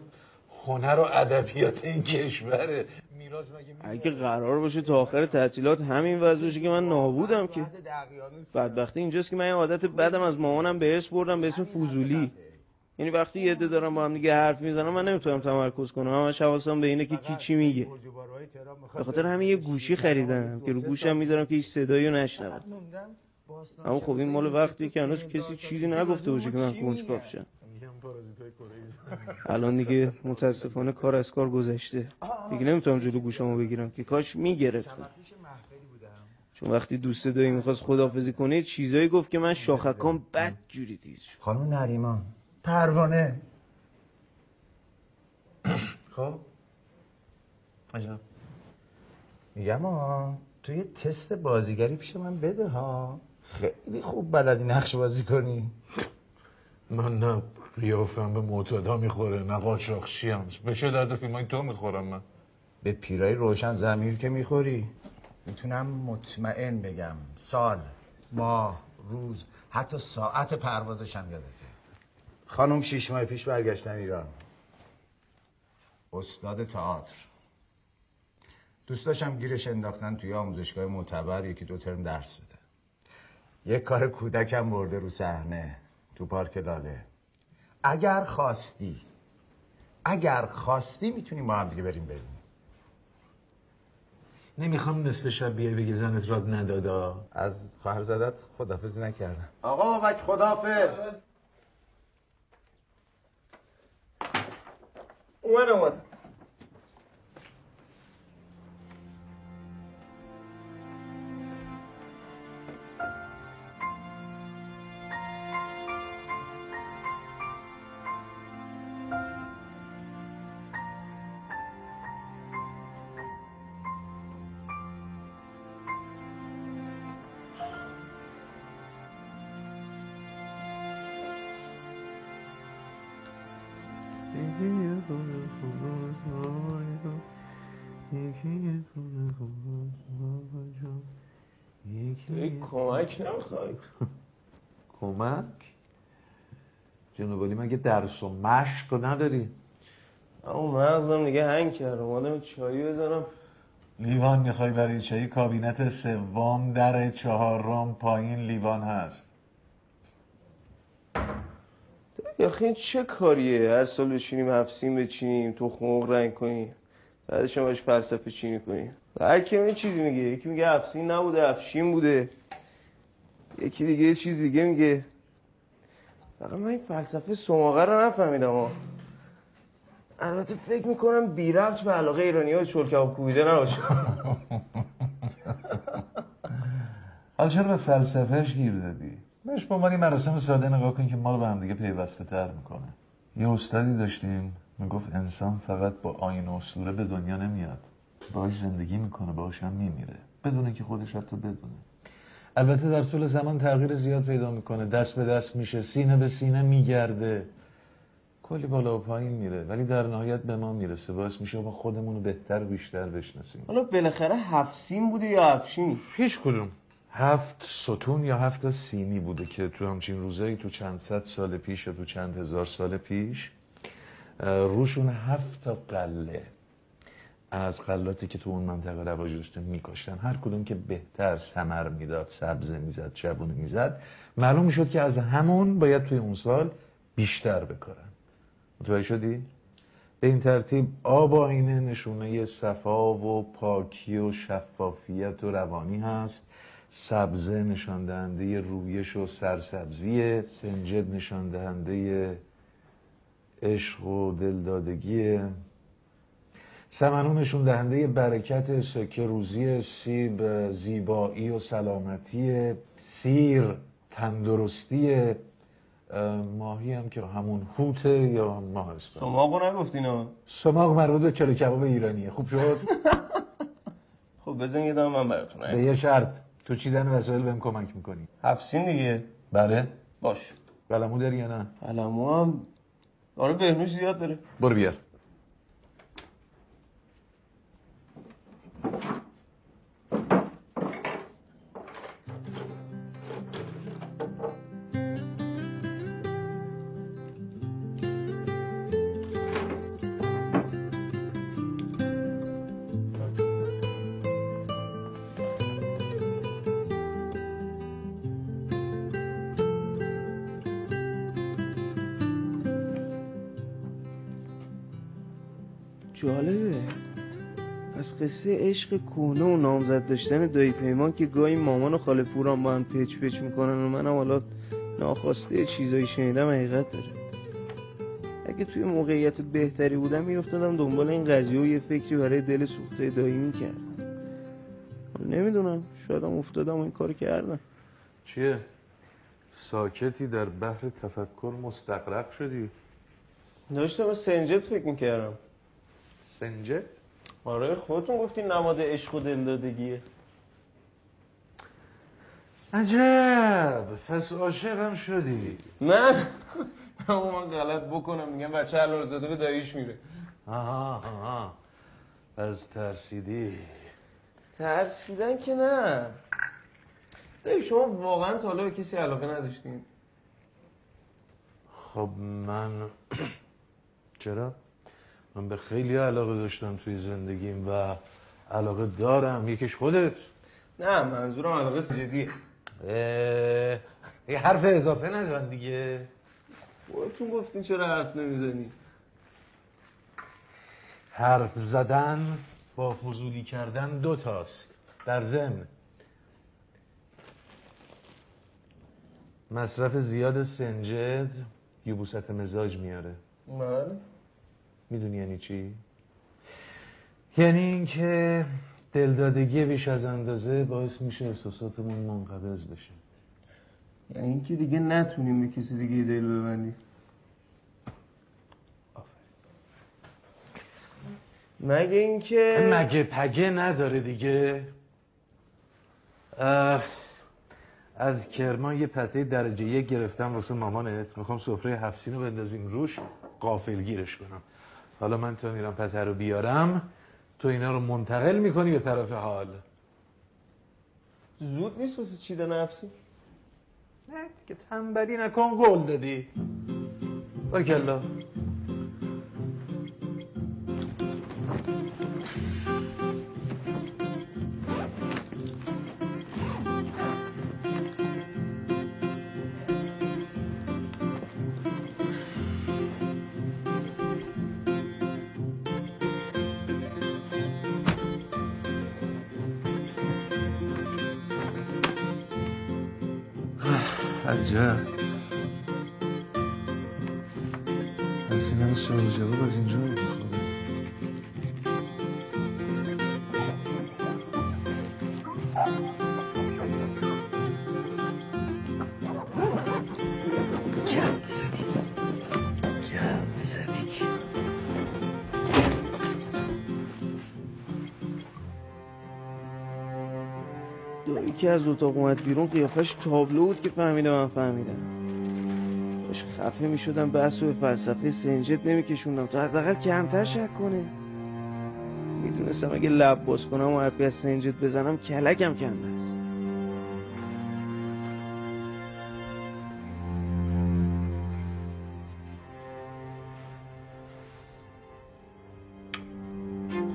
هنر و ادبیات این کشوره. میراث مگه اگه قرار باشه تا آخر تعطیلات همین وضع باشه که من نابودم که. بدبختی اینجاست که من یه عادت بدم از مامانم به ارث بردم به اسم فوزولی یعنی وقتی یه عده دارم با هم دیگه حرف می‌زنم من نمی‌تونم تمرکز کنم. همش حواسم به اینه که کی چی میگه. به خاطر همین یه گوشی خریدم که رو گوشم می‌ذارم که هیچ صدایی رو نشنوم. اما خب این مال وقتی که هنوز کسی چیزی نگفته باشه که من کنجکاو شم. الان دیگه متاسفانه کار از کار گذشته. دیگه نمی‌تونم جلو گوشمو بگیرم که. کاش می‌گرفتم. چون وقتی دوست دایی می‌خواست خدافزی کنه چیزایی گفت که من شاخکام بد جوری تیز شد. خانم نریمان پروانه. خب؟ عجب. میگم ها تو یه تست بازیگری پیش من بده ها. خیلی خوب بلدی نقش بازی کنی. من نه قیافم به معتادا می‌خوره نه قاچاقچی هم. به چه درد فیلم های تو می‌خورم من؟ به پیرای روشن زمیر که می‌خوری. می‌تونم مطمئن بگم سال ماه روز حتی ساعت پروازش هم یادته. خانم شیش ماه پیش برگشتن ایران. استاد تئاتر. دوست داشتم گیرش انداختن توی آموزشگاه معتبر یکی دو ترم درس بده. یک کار کودکم برده رو صحنه تو پارک لاله. اگر خواستی اگر خواستی می‌تونیم با هم دیگه بریم ببینیم. نمی‌خوام نصف شب بیای بگی زنت راد ندادا. از خواهر زدت خدافزی نکردم. آقا بابک خدافز اومد اومد. کمک نمی‌خوای؟ کمک؟ جنوبالی مگه درس و مشق نداری؟ اما مغزم دیگه هنگ کرد اومدم چایی بزنم. لیوان می‌خوای برای چایی؟ کابینت سوم در چهارم پایین لیوان هست. یخی این چه کاریه؟ هر سال بچینیم هفسین بچینیم تخم مرغ رنگ کنیم بعدش هم باش فلسفه چینی کنیم هر کی یه چیزی میگه یکی میگه هفسین نبوده افشین بوده. یکی دیگه یه چیز دیگه میگه. فقط من این فلسفه سماقه رو نفهمیدم ها البته فکر می‌کنم بی ربط به علاقه ایرانی ها و کوبیده نباشه. حالا چرا به فلسفهش گیر دادی؟ بهش به عنوان یه مراسم ساده نگاه کن که ما رو به هم دیگه پیوسته تر می‌کنه. یه استادی داشتیم می‌گفت انسان فقط با آین و اسطوره به دنیا نمیاد. باهاش زندگی می‌کنه باهاش هم میمیره. بدون که خودش حتی بدونه. البته در طول زمان تغییر زیاد پیدا می‌کنه. دست به دست میشه سینه به سینه میگرده. کلی بالا و پایین میره ولی در نهایت به ما می‌رسه. باعث میشه ما خودمون رو بهتر و بیشتر بشناسیم. حالا بالاخره هفسین بوده یا افشین هیچ کدوم. هفت ستون یا هفت تا سینی بوده که تو همچین روزایی تو چند صد سال پیش یا تو چند هزار سال پیش روشون هفت تا قله. از قلاتی که تو اون منطقه رواج داشته میکاشتن هر کدوم که بهتر سمر می‌داد سبزه می‌زد جوونه می‌زد معلوم می‌شد که از همون باید توی اون سال بیشتر بکارن. متوجه شدی؟ به این ترتیب آب آینه نشونه صفا و پاکی و شفافیت و روانی هست. سبزه نشان دهنده رویش و سرسبزی سنجد نشان دهنده عشق و دلدادگی. سمنو نشون دهنده برکت سکه روزی سیب زیبایی و سلامتی سیر تندرستی ماهی هم که همون هوته یا ماه اسفند. سماقو نگفتین ها؟ سماق مربوط به چلو کباب ایرانیه. خوب شد؟ خب بزن یه دام من براتون به یه شرط. تو چیدن وسایل بهم کمک می‌کنی؟ هفسین دیگه. بله. باش. قلمو داری یا نه؟ قلمو هم آره بهنوش زیاد داره. برو بیار. جالبه. پس قصه عشق کهنه و نامزد داشتن دایی پیمان که گاهی مامان و خاله پوران با هم پچ پچ می‌کنن و منم حالا ناخواسته چیزایی شنیدم حقیقت داره. اگه توی موقعیت بهتری بودم میافتادم دنبال این قضیه و یه فکری برای دل سوخته دایی می‌کردم. نمی‌دونم شایدم افتادم و این کار کردم. چیه؟ ساکتی در بحر تفکر مستقرق شدی؟ داشتم به سنجت فکر می‌کردم. سنجت؟ آره خودتون گفتین نماد عشق و دلدادگیه. عجب پس عاشقم شدی. من؟ اما من غلط بکنم میگم بچه علارزاده به داییش میره. آها آها. پس ترسیدی؟ ترسیدن که نه. دایی شما واقعا تا حالا به کسی علاقه نداشتین. خب من چرا؟ من به خیلی علاقه داشتم توی زندگیم و علاقه دارم. یکیش خودت. نه منظورم علاقه جدیه اه، یه حرف اضافه نزن دیگه. خودتون گفتین چرا حرف نمی‌زنی؟ حرف زدن با فضولی کردن دو تاست. در ضمن مصرف زیاد سنجد یبوست مزاج میاره. بله. می‌دونی یعنی چی؟ یعنی اینکه دلدادگی بیش از اندازه باعث میشه احساساتمون منقبض بشه. یعنی اینکه دیگه نتونیم به کسی دیگه دل ببندیم. مگه اینکه مگه پگه نداره دیگه؟ از کرمان یه پته درجه یک گرفتم واسه مامانت می‌خوام سفره هفسین رو بندازیم روش قافلگیرش کنم. حالا من تو میرم پته رو بیارم تو اینا رو منتقل می‌کنی به طرف حال. زود نیست واسه چیدن نفسی؟ نه دیگه تنبلی نکن قول دادی. باریکلا عجب از این همه سوال جواب از اینجا که از اتاق اومد بیرون قیافش تابلو بود که فهمیده من فهمیدم. باش خفه می شدم بحث به فلسفه سنجت نمی کشوندم تا حداقل کمتر شک کنه. می‌دونستم اگه لب باز کنم و حرفی از سنجت بزنم کلکم کنده است.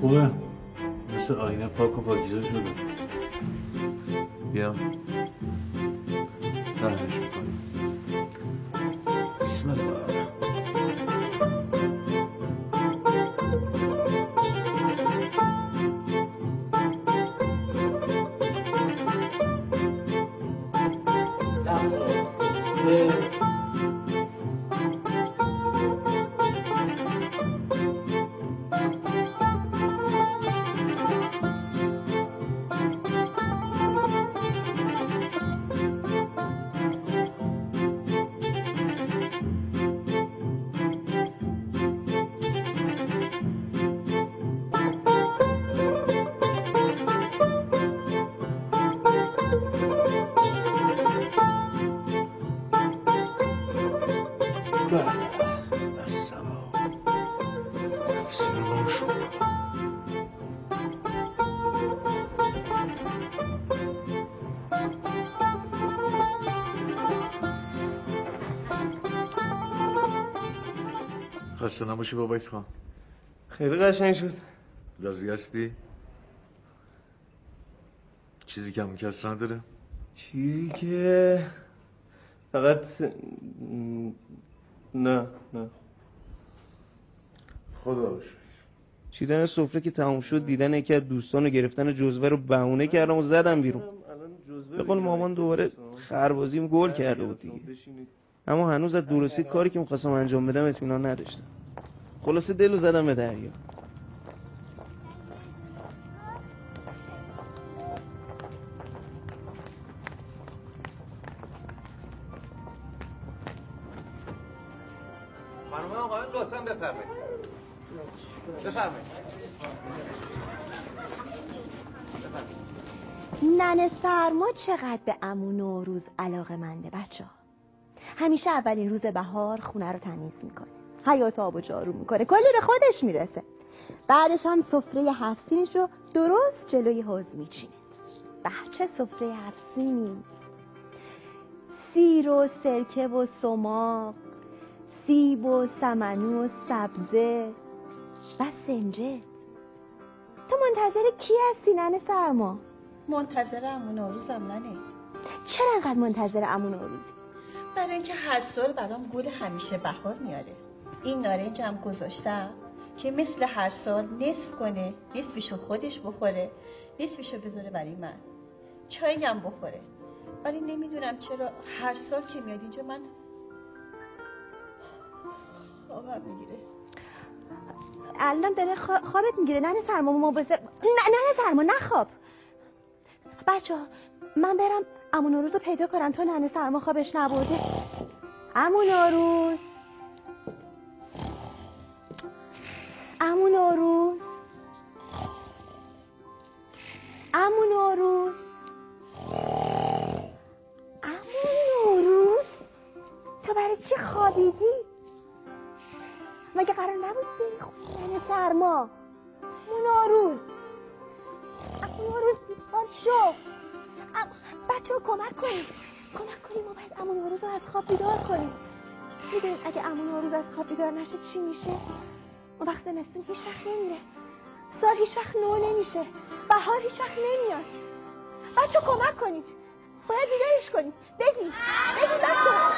خوبه؟ مثل آینه پاک و پاکیزه شده. بیا فرهش می‌کنیم نباشی بابک خان. خیلی قشنگ شد. راضی هستی؟ چیزی کم کس نداره؟ چیزی که فقط نه نه. خدا شکر. چیدن سفره که تموم شد دیدن یکی از دوستان و گرفتن جزوه رو بهونه کردم و زدم بیرون. به قول مامان دوباره خربازیم گل کرده بود دیگه. اما هنوز از درستی کاری که می‌خواستم انجام بدم اطمینان نداشتم. خلاصه دلو زدم به دریا. خانم آقایان لطفا بفرمایید. بفرمایید. ننه سرما چقدر به امو نوروز علاقه منده بچه ها. همیشه اولین روز بهار خونه رو تمیز می‌کنه. حیات آب و جارو می‌کنه. کلی به خودش می‌رسه. بعدش هم سفره هفت سینش رو درست جلوی حوض میچینه. به چه سفره هفت سینی سیر و سرکه و سماق سیب و سمنو و سبزه. و سنجد. تو منتظر کی هستی ننه سرما؟ منتظر امون نوروزم ننه. چرا انقدر منتظر امون نوروزی برای اینکه هر سال برام گل همیشه بهار میاره. این نارنجم گذاشتم که مثل هر سال نصف کنه نصفشو خودش بخوره نصفشو بذاره برای من. چایی هم بخوره. ولی نمی‌دونم چرا هر سال که میاد اینجا من خوابم می‌گیره. الان داره خوا- خوابت می‌گیره. ننه سرما مواظب نه ننه سرما نخواب بچه من برم امون رو پیدا کنم. تو ننه سرما خوابش نبرده. امون نوروز امون نوروز. امون نوروز. امون نوروز؟ تو برای چی خوابیدی؟ مگه قرار نبود بری خونه ننه سرما؟ امون نوروز. امون نوروز بیدار شو. بچه ها کمک کنید. کمک کنید ما باید امون رو از خواب بیدار کنیم. می‌دونید اگه امون نوروز از خواب بیدار نشه چی میشه؟ اون وقت زمستون هیچ وقت نمیره. سال هیچ وقت نو نمیشه. بهار هیچ وقت نمیاد. بچه کمک کنید. باید بیدارش کنید. بگید. بگید بچه.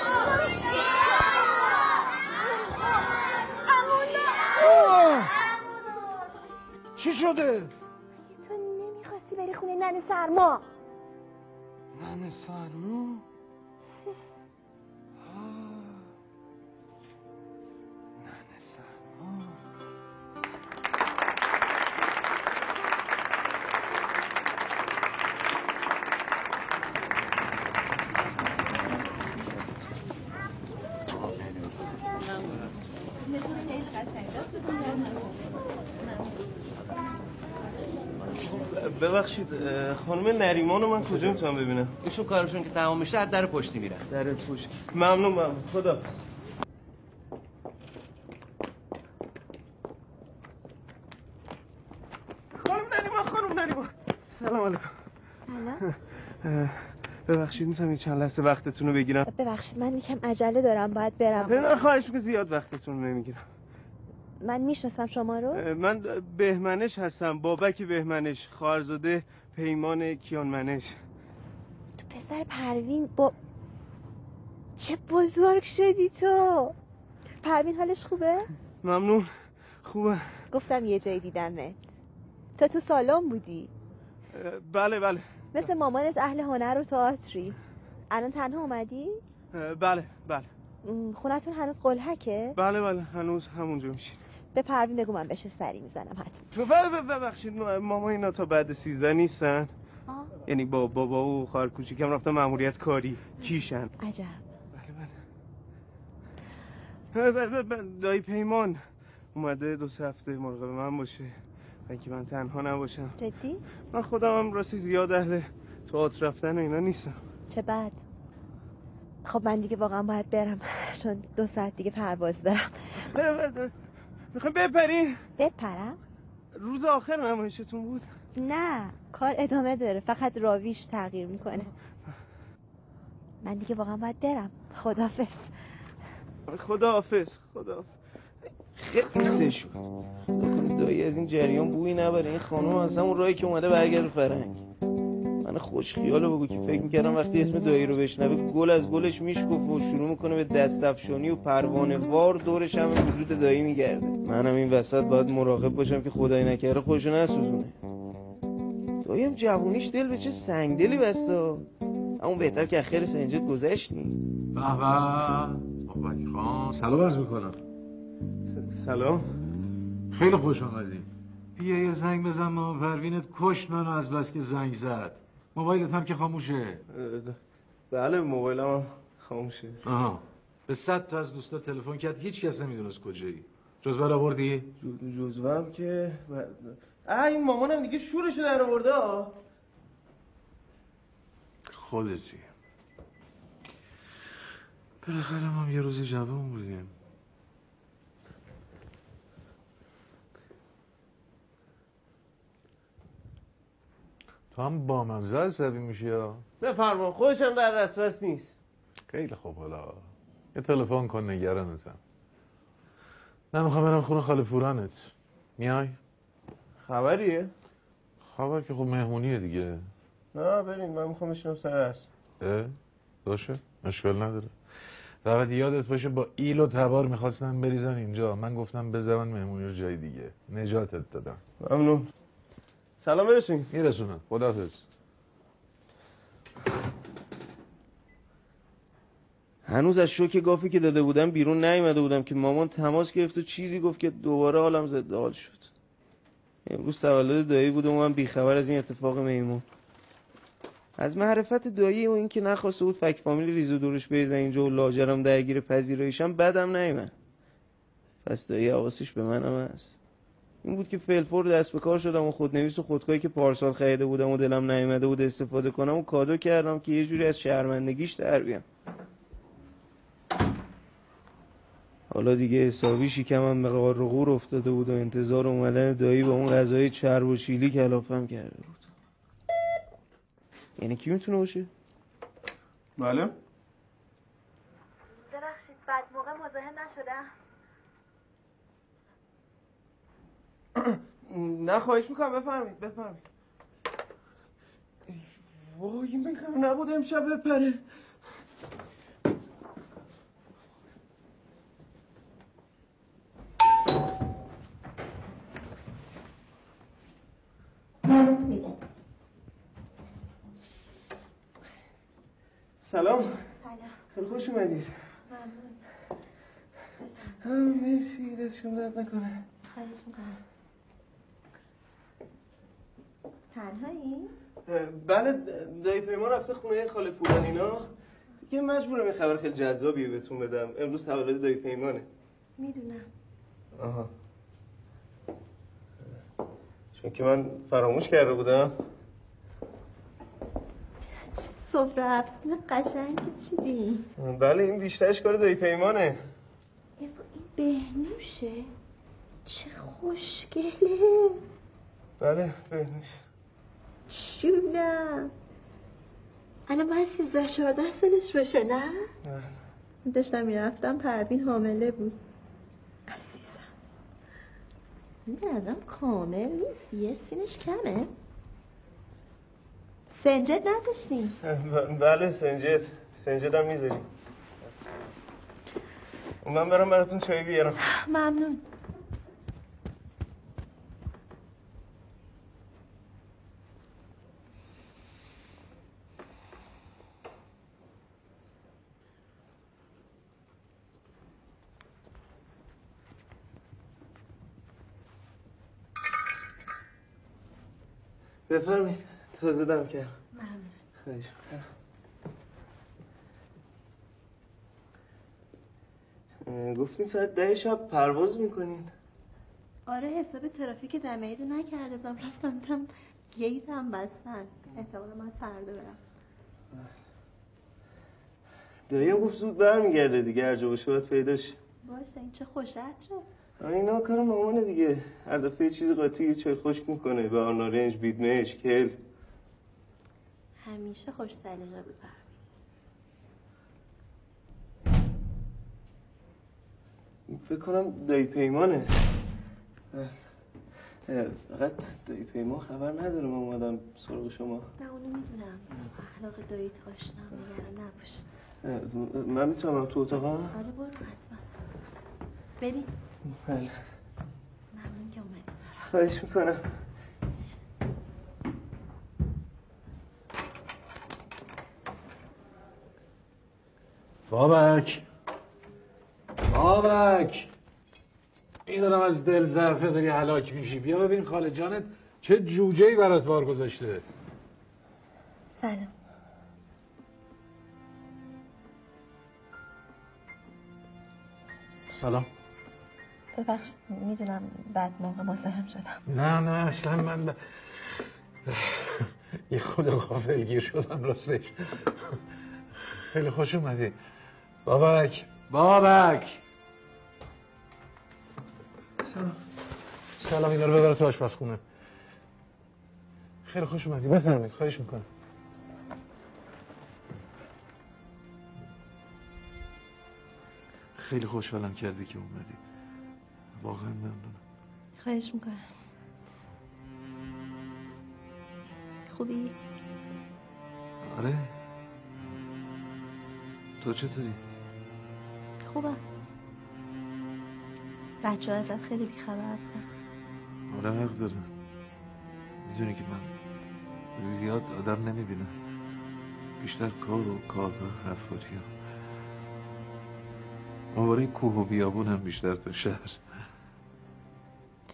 چی شده؟ تو نمی‌خواستی بری خونه ننه سرما. ننه سرما؟ ببخشید خانم نریمان رو من کجا می‌تونم ببینم؟ ایشون کارشون که تمام میشه از در پشتی میرن. در پوش. ممنون ممنون. خدا خانم نریمان خانم نریمان. سلام علیکم. سلام. ببخشید می‌تونم یه چند لحظه وقتتون رو بگیرم. ببخشید من یکم عجله دارم باید برم. نه خواهش می‌کنم زیاد وقتتون رو نمی‌گیرم. من می‌شناسم شما رو؟ من بهمنش هستم بابک بهمنش خواهرزاده پیمان کیانمنش. تو پسر پروین با چه بزرگ شدی تو! پروین حالش خوبه؟ ممنون خوبه گفتم یه جایی دیدمت. تو تو سالن بودی. بله بله. مثل مامانت اهل هنر و تئاتری. الان تنها اومدی؟ بله بله. خونتون هنوز قلحکه؟ بله بله هنوز همونجا میشین به پروین بگو من بهش سری می‌زنم حتما. ب- ببخشید ما- ماما اینا تا بعد سیزده نیستن. آه. یعنی با بابا و خواهر کوچیکم رفتن ماموریت کاری. کیشن. عجب. ب- ب- ب- دایی پیمان. اومده دو سه هفته مراقب من باشه. اینکه من تنها نباشم. جدی؟ من خودم هم راستی زیاد اهل تئاتر رفتن و اینا نیستم. چه بد. خب من دیگه واقعا باید برم چون دو ساعت دیگه پرواز دارم. می‌خوایم بپرین؟ بپرم؟ روز آخر نمایشتون بود. نه کار ادامه داره. فقط راویش تغییر می‌کنه. من دیگه واقعا باید برم. خدافز خدا حافظ خدا. خیلی سه شد. دایی از این جریان بویی نبره. این خانم از همون راهی که اومده برگرد فرنگ من خوش خیالو بگو که فکر می‌کردم وقتی اسم دایی رو بشنوه گل از گلش میشکفه و شروع می‌کنه به دست افشانی و پروانه وار دورش هم وجود دایی میگرده. منم این وسط باید مراقب باشم که خدایی نکرده خودشو نسوزونه. داییم جوونیش دل به چه سنگدلی بسته همون بهتر که اخیر سنجت گذشتی به به خان. سلام عرض می‌کنم. سلام. خیلی خوش آمدی. بیا یه زنگ بزن مامان پروینت کشت منو از بس که زنگ زد. موبایلت هم که خاموشه. بله موبایلم هم خاموشه. آها. به صد تا از دوستا تلفن کرد. هیچ کس نمی‌دونست کجایی. جزوه رو آوردی؟ جزوه هم که اه این مامانم دیگه شورشو در آورده. خودتی. بالاخره هم یه روزی جوان بودیم تو هم با منزه عصبی میشی یا؟ بفرما خودشم در دسترس نیست. خیلی خوب حالا یه تلفن کن نگرانتم نه می‌خوام برم خونه خاله پورانت میای؟ خبریه؟ خبر که خب مهمونیه دیگه. نه بریم من می‌خوام بشینم سر اصل اه باشه اشکال نداره. فقط یادت باشه با ایل و تبار می‌خواستن بریزن اینجا. من گفتم بذارن مهمونی رو جای دیگه. نجاتت دادم. ممنون. سلام برسونید میرسونم. خدافظ. هنوز از شوک گافی که داده بودم بیرون نیومده بودم که مامان تماس گرفت و چیزی گفت که دوباره حالم ضد حال شد. امروز تولد دایی بود و من بیخبر از این اتفاق میمون. از معرفت دایی و اینکه نخواسته بود فک فامیل ریز و دورش بریزن اینجا و لاجرم درگیر پذیراییشم بدم نیومد. پس دایی حواسش به منم هست. این بود که فلفور دست به کار شدم و خودنویس و خودکاری که پارسال خریده بودم و دلم نیومده بود استفاده کنم و کادو کردم که یه جوری از شرمندگیش در بیام. حالا دیگه حسابی شکمم به غار و غور افتاده بود و انتظار اومدن دایی با اون غذای چرب و چیلی کلافم کرده بود. یعنی کی می‌تونه باشه؟ بله. ببخشید بعد موقع مزاحم نشدم. نه خواهش می‌کنم بفرمایید بفرمایید. وای قرار نبود امشب بپره. سلام. سلام. خیلی خوش اومدید ممنون. مرسی دستشون درد نکنه. خواهش می‌کنم. تنهایی؟ بله دایی پیمان رفته خونه خاله پولانینا دیگه مجبورم یه خبر خیلی جذابی بهتون بدم. امروز تولد دایی پیمانه. می‌دونم. آها. چون که من فراموش کرده بودم. چه صبح افزون قشنگی چیدی؟ بله این بیشترش کار دایی پیمانه. این بهنوشه چه خوشگله. بله بهنوش. جونم الان باید سیزده چهارده سالش باشه نه؟ داشتم می‌رفتم پروین حامله بود. عزیزم. این به نظرم کامل نیست یه سینش کمه. سنجت نذاشتیم ب- بله سنجد. سنجد هم می‌ذاریم من برم براتون چای بیارم. ممنون. بفرمایید. تازه دم کردم. ممنون. خواهش گفتین ساعت ده شب پرواز می‌کنین. آره حساب ترافیک دمه رو نکرده بودم رفتم دیدم گیت هم بستن. احتمالا من فردا برم. داییم گفت زود برمیگرده دیگه هر جا باشه باید پیداش. باشه این چه خوش عطره اینا کار مامانه دیگه. هر دفعه یه چیز قاطی یه چای خشک می‌کنه. به نارنج بیدمش کل همیشه خوش سلیقه بود فکر کنم دایی پیمانه فقط دایی پیمان خبر نداره ما اومدم سراغ شما. نه اونو می‌دونم. علاقه داییت آشنا نگران نباش. اه، من می‌تونم تو اتاقم؟ آره برو حتما. بریم. بله. ممنون که اومدی سارا خواهش می‌کنم. بابک. بابک. می‌دونم از دل ظرفه داری هلاک میشی. بیا ببین خاله جانت چه جوجه ای برات بار گذاشته سلام. سلام. ببخش می‌دونم بعد موقع مزاحم شدم. نه نه اصلا من ب... یه خود غافلگیر شدم راستش. خیلی خوش اومدی. بابک. بابک. سلام. سلام اینا رو ببر تو آشپزخونه. خیلی خوش اومدی. بفرمایید خواهش می‌کنم. خیلی خوشحالم کردی که اومدی. واقعا ممنونم. خواهش می‌کنم. خوبی؟ آره. تو چطوری؟ خوبم. بچه ها ازت خیلی بیخبر بودن. آره حق داره. می‌دونی که من زیاد آدم نمی‌بینم. بیشتر کار و کار و حفاری ها. مباره کوه و بیابون هم بیشتر تا شهر.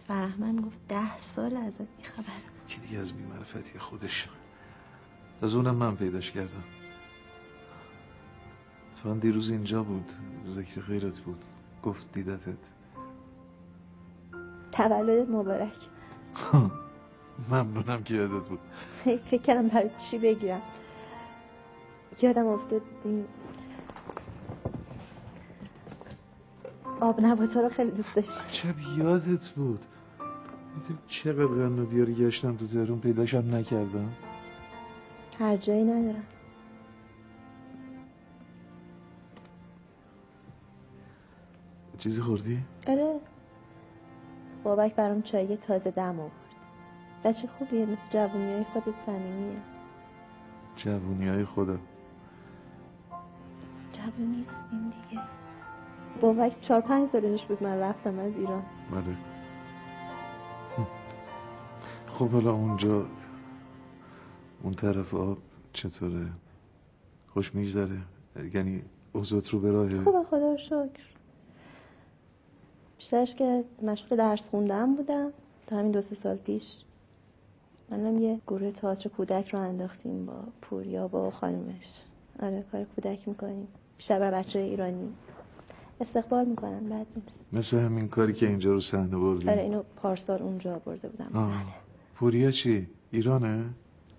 فرهمن گفت ده سال ازت بیخبر که دیگه از بیمعرفتی خودش؟ از اونم من پیداش کردم. اتفاقا دیروز اینجا بود. ذکر خیرت بود. گفت دیدتت. تولد مبارک. ممنونم که یادت بود. فکر کردم برای چی بگیرم. یادم افتاد این آب نباتا رو خیلی دوست داشت چه یادت بود. چقدر قنادیاری گشتم تو تهرون پیداشم نکردم. هر جایی ندارم. چیزی خوردی؟ آره. بابک برام چای تازه دم آورد. بچه خوبیه مثل جوونی های خودت صمیمیه. جوونی های خودم. جوون نیستیم دیگه. بابک چهار پنج سالش بود من رفتم از ایران. بله. خب حالا اونجا اون طرف آب چطوره؟ خوش میگذره؟ یعنی اوضاعت رو به راهه؟ خوبه خدا رو شکر. بیشترش که مشغول درس خوندم بودم. تا همین دو سه سال پیش. منم یه گروه تئاتر کودک رو انداختیم با پوریا با خانومش. آره کار کودک می‌کنیم. بیشتر برای بچه ایرانی. استقبال می‌کنن بد نیست. مثل همین کاری که اینجا رو صحنه بردی آره اینو پارسال اونجا برده بودم آه. پوریا چی؟ ایرانه؟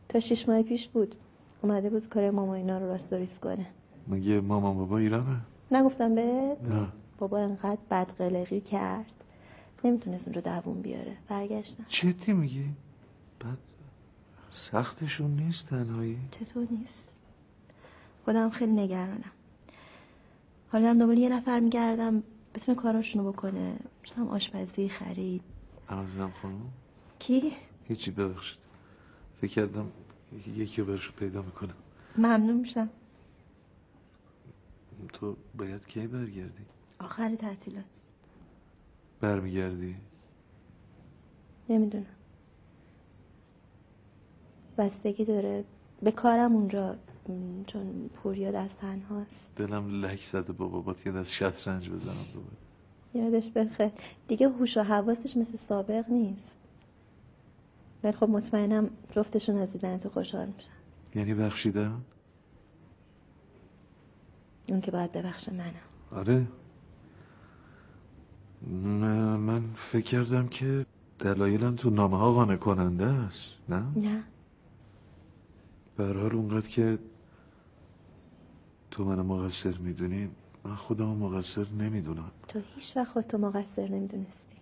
تا شیش ماه پیش بود اومده بود کار ماما اینا رو راستوریس کنه مگه مامان بابا ایرانه؟ نگفتم بهت نه بابا انقدر بدقلقی کرد نمی‌تونست اونجا دووم بیاره برگشتن جدی میگی؟ بعد سختشون نیست تنهایی؟ چطور نیست خودم خیلی نگرانم حالا دارم دنبال یه نفر میگردم بتونه کاراشونو بکنه هم آشپزی خرید عوضم خانم کی؟ هیچی ببخشید. فکر کردم یکی رو برشو پیدا می‌کنم. ممنون میشم. تو باید کی برگردی؟ آخر تعطیلات. برمیگردی؟ نمی‌دونم. بستگی داره. به کارم اونجا چون پوریا دست تنهاست. دلم لک زده با بابات یه دست شطرنج بزنم دوباره یادش بخیر. دیگه هوش و حواسش مثل سابق نیست. ولی خب مطمئنم جفتشون از دیدن تو خوشحال میشن. یعنی بخشیدم؟ اون که باید ببخشه منم. آره. نه من فکر کردم که دلایلم تو نامه ها قانع کننده است نه؟ نه. به هر حال اونقدر که تو منو مقصر می‌دونی من خودم مقصر نمی‌دونم. تو هیچ وقت خودتو مقصر نمی‌دونستی.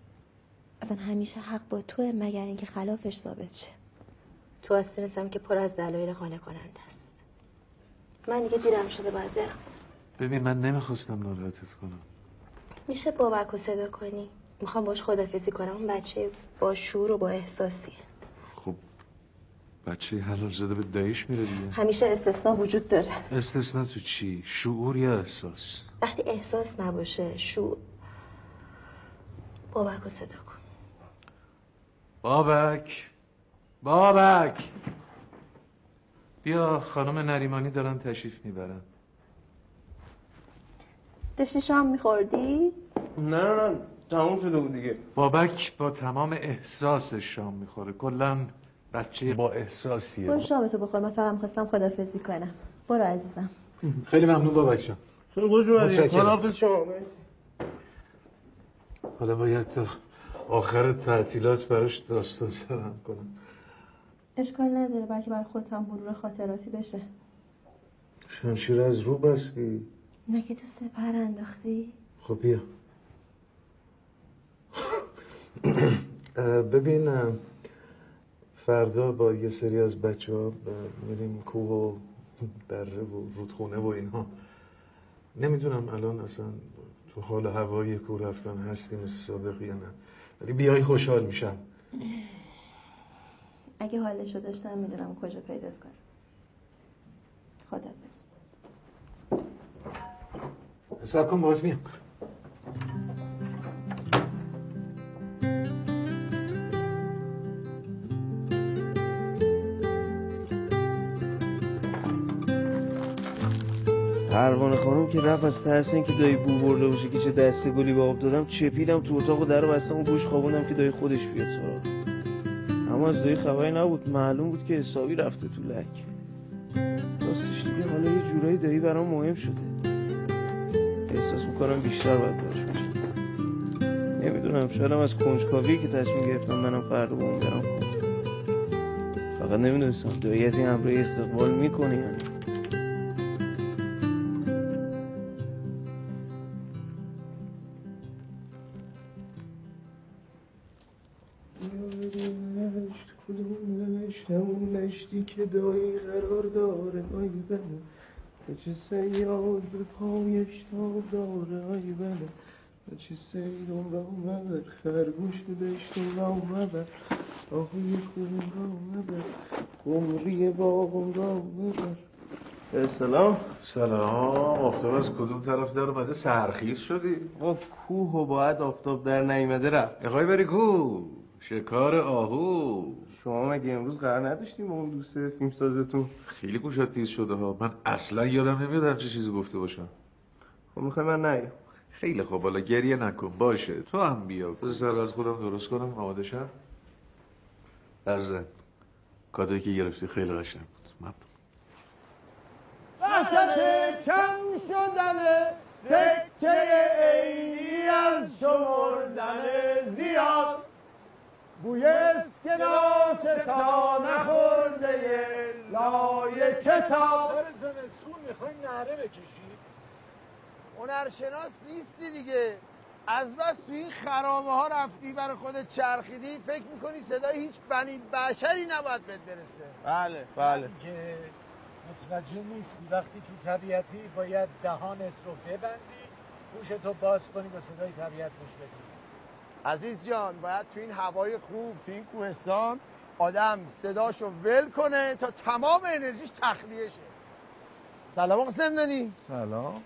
اصلا همیشه حق با توه مگر اینکه خلافش ثابت شه. تو آستینتم که پر از دلایل قانع کننده است. من دیگه دیرم شده باید برم. ببین من نمی‌خواستم ناراحتت کنم. میشه بابک رو صدا کنی؟ می‌خوام باش خدافزی کنم. اون بچه با شور و با احساسیه. خب بچه حلال زده به دایش میره دیگه. همیشه استثنا وجود داره. استثنا تو چی؟ شعور یا احساس؟ وقتی احساس نباشه شور بابک رو صدا کن. بابک بابک! بیا خانم نریمانی دارن تشریف می‌برن. داشتی شام میخوردی؟ نه نه نه تموم شده بود دیگه. بابک با تمام احساسش شام می‌خوره. کلا بچه با احساسیه. برو شامتو بخور. من فقط می‌خواستم خدافزی کنم. برو عزیزم. خیلی ممنون بابک جان خیلی خوش اومدید. خداحافظ شما. حالا باید تا آخر تعطیلات براش داستان سرم کنم. اشکال نداره بلکه بر خودت هم مرور خاطراتی بشه. شمشیر از رو بستی. نه که تو سپر انداختی. خب بیا. ببین فردا با یه سری از بچه ها میریم کوه و دره و رودخونه و اینها. نمی‌دونم الان اصلا تو حال هوای کوه رفتن هستی مثل سابق یا نه. ولی بیای خوشحال میشم. اگه حالشو داشتم می‌دونم کجا پیداست کنم. خدافز حساب کن باز میام. پروانه خانم که رفت از ترس اینکه دایی بو برده باشه که چه دسته گلی به آب دادم چپیدم تو اتاق و در بستم و گوش خوابوندم که دایی خودش بیاد سراغ. اما از دایی خبری نبود معلوم بود که حسابی رفته تو لک. راستش دیگه حالا یه جورایی دایی برام مهم شده. احساس می‌کنم بیشتر باید باش باشم نمی‌دونم شایدم از کنجکاوی که تصمیم گرفتم منم فردا با اون برم. فقط نمی‌دونستم دایی از این امره استقبال می‌کنه که دایی قرار داره آی بله. به چه سیاد به پایش تاب داره آی بله. به چه سیدون را مبر خرگوش دشت را مبر آهوی خون را مبر قمری باغم را مبر سلام. سلام. آفتاب از کدوم طرف در اومده؟ سرخیز شدی. آقا کوه و باید آفتاب در نیمده رفت. اقای بری کو شکار آهو. شما مگه امروز قرار نداشتیم با اون دوست فیلم سازتون؟ خیلی گوشت تیز شده ها. من اصلا یادم نمیاد همچه چیزی گفته باشم. خب می‌خوای من نیام خیلی خوب حالا گریه نکن. باشه. تو هم بیا. سر از خودم درست کنم. آماده شم. ارزن کادویی که گرفتی خیلی قشنگ بود. ممنون وسط کم شدن سکه عینی از شمردن زیاد. بوی اسکناس تا نخورده لای کتاب. زمستون می‌خوای نهره بکشی؟ هنرشناس نیستی دیگه. از بس تو این خرابه ها رفتی برای خودت چرخیدی فکر می‌کنی صدای هیچ بنی بشری نباید بهت برسه. بله بله. که متوجه نیستی وقتی تو طبیعتی باید دهانت رو ببندی گوشتو باز کنی به صدای طبیعت گوش بدی. عزیز جان باید تو این هوای خوب تو این کوهستان آدم صداشو ول کنه تا تمام انرژیش تخلیه شه. سلام آقا سمنانی. سلام.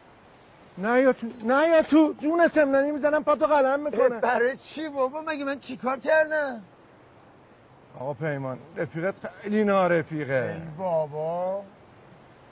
نه یا تو نه یا تو جون سمنانی می‌زنم پاتو قلم می‌کنه. برای چی بابا؟ مگه من چیکار کردم؟ آقا پیمان رفیقت خیلی نارفیقه. ای بابا.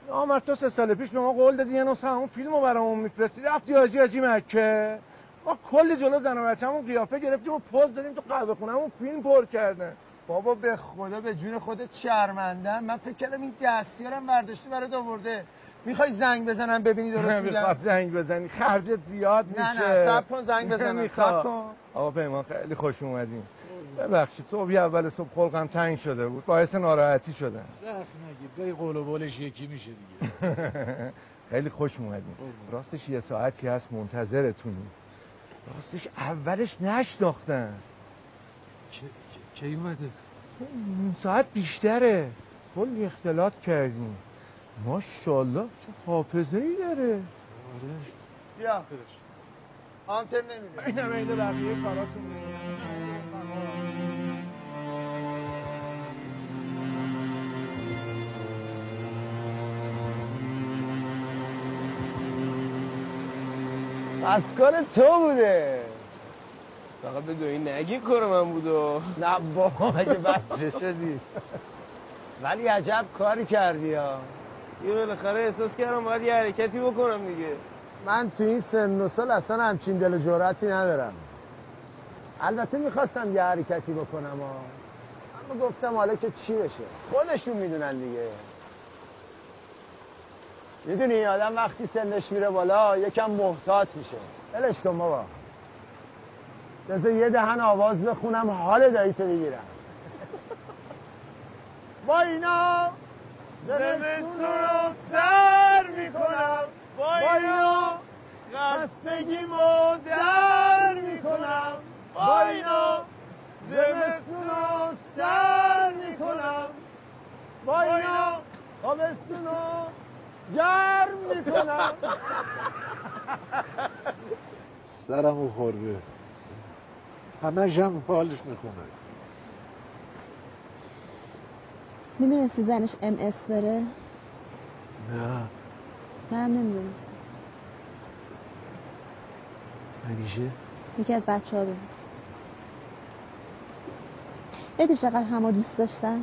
آمد تو سه سال پیش به ما قول دادی یه نسخه همون فیلم رو برامون میفرستی. رفتی حاجی حاجی مکه. ما کلی جلو زن و بچه‌مون قیافه گرفتیم و پوز دادیم تو قهوه خونه‌مون فیلم پر کردن. بابا به خدا به جون خودت شرمندم. من فکر کردم این دستیارم برداشته برات آورده. می‌خوای زنگ بزنم ببینی درست میگم؟ نمی‌خواد زنگ بزنی. خرجت زیاد نه میشه. نه صبر کن زنگ بزنم. صبر کن. آقا پیمان خیلی خوش اومدیم ببخشید صبحی اول صبح خلقم تنگ شده بود. باعث ناراحتی شدم سخت نگیر گاهی قول و بولش یکی میشه دیگه. خیلی خوش اومدین. راستش یه ساعتی هست منتظرتونیم راستش اولش نشناختن. کی اومده؟ نیم ساعت بیشتره. کلی اختلاط کردیم. ماشاءالله چه حافظه ای داره بیا. آنتن نمیده. این همه اینو بقیه کاراتون پس کار تو بوده. فقط به این نگی کار من بود و. نه بابا مگه بچه شدی؟ ولی عجب کاری کردی ها. یه بالاخره احساس کردم باید یه حرکتی بکنم دیگه. من تو این سن و سال اصلا همچین دل و جرأتی ندارم. البته می‌خواستم یه حرکتی بکنم ها. اما گفتم حالا که چی بشه؟ خودشون می‌دونن دیگه. می‌دونی آدم وقتی سنش میره بالا یکم محتاط میشه. ولش کن بابا. بذار یه دهن آواز بخونم حال داییتو بگیرم. با اینا زمستون رو سر می‌کنم. با اینا خستگیمو در می‌کنم. با اینا زمستون رو سر می‌کنم. با اینا تابستون رو گرم می‌کنم. سرمو خورده. همه هم فالش می‌کنه. می‌دونستی زنش ام اس داره؟ نه. منم نمی‌دونستم. منیشه یکی از بچه ها بهم. یادی چقدر همه دوست داشتن؟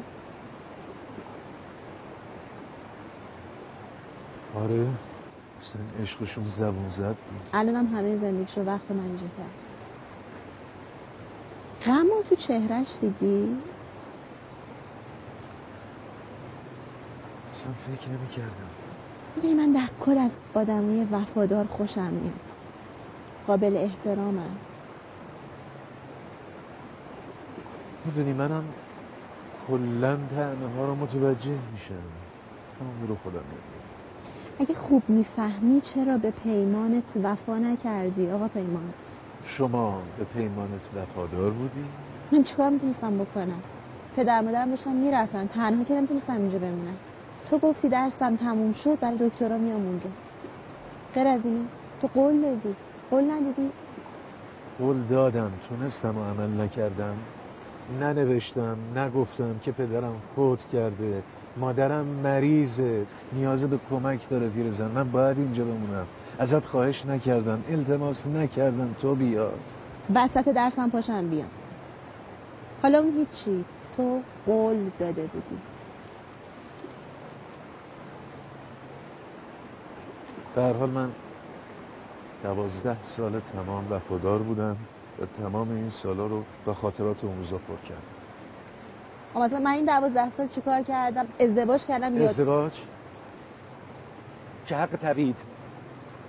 آره. اصلا عشقشون زبون زد. بود الانم همه زندگیشو وقت منیژه کرد. غما تو چهرش دیدی؟ اصلا فکر نمی‌کردم. می‌دونی من در کل از آدمای وفادار خوشم میاد. قابل احترامم. می‌دونی منم کلا تنه ها رو متوجه میشم. تمام رو خودم میاد اگه خوب می‌فهمی چرا به پیمانت وفا نکردی؟ آقا پیمان. شما به پیمانت وفادار بودی؟ من چیکار می‌تونستم بکنم؟ پدر مادرم داشتن می‌رفتن. تنها که نمی‌تونستم اینجا بمونم. تو گفتی درسم تموم شد برای دکترا میام اونجا. غیر از اینه تو قول دادی. قول ندیدی؟ قول دادم. تونستم و عمل نکردم. ننوشتم نگفتم که پدرم فوت کرده. مادرم مریضه نیاز به کمک داره پیرزن من باید اینجا بمونم. ازت خواهش نکردم. التماس نکردم. تو بیا. وسط درسم پاشم بیام. حالا اون هیچی. تو قول داده بودی. هر حال من دوازده سال تمام وفادار بودم و تمام این سالا رو به خاطرات اون روزا پر کردم. مثلا من این دوازده سال چیکار کردم؟ ازدواج کردم یا ازدواج؟ که حق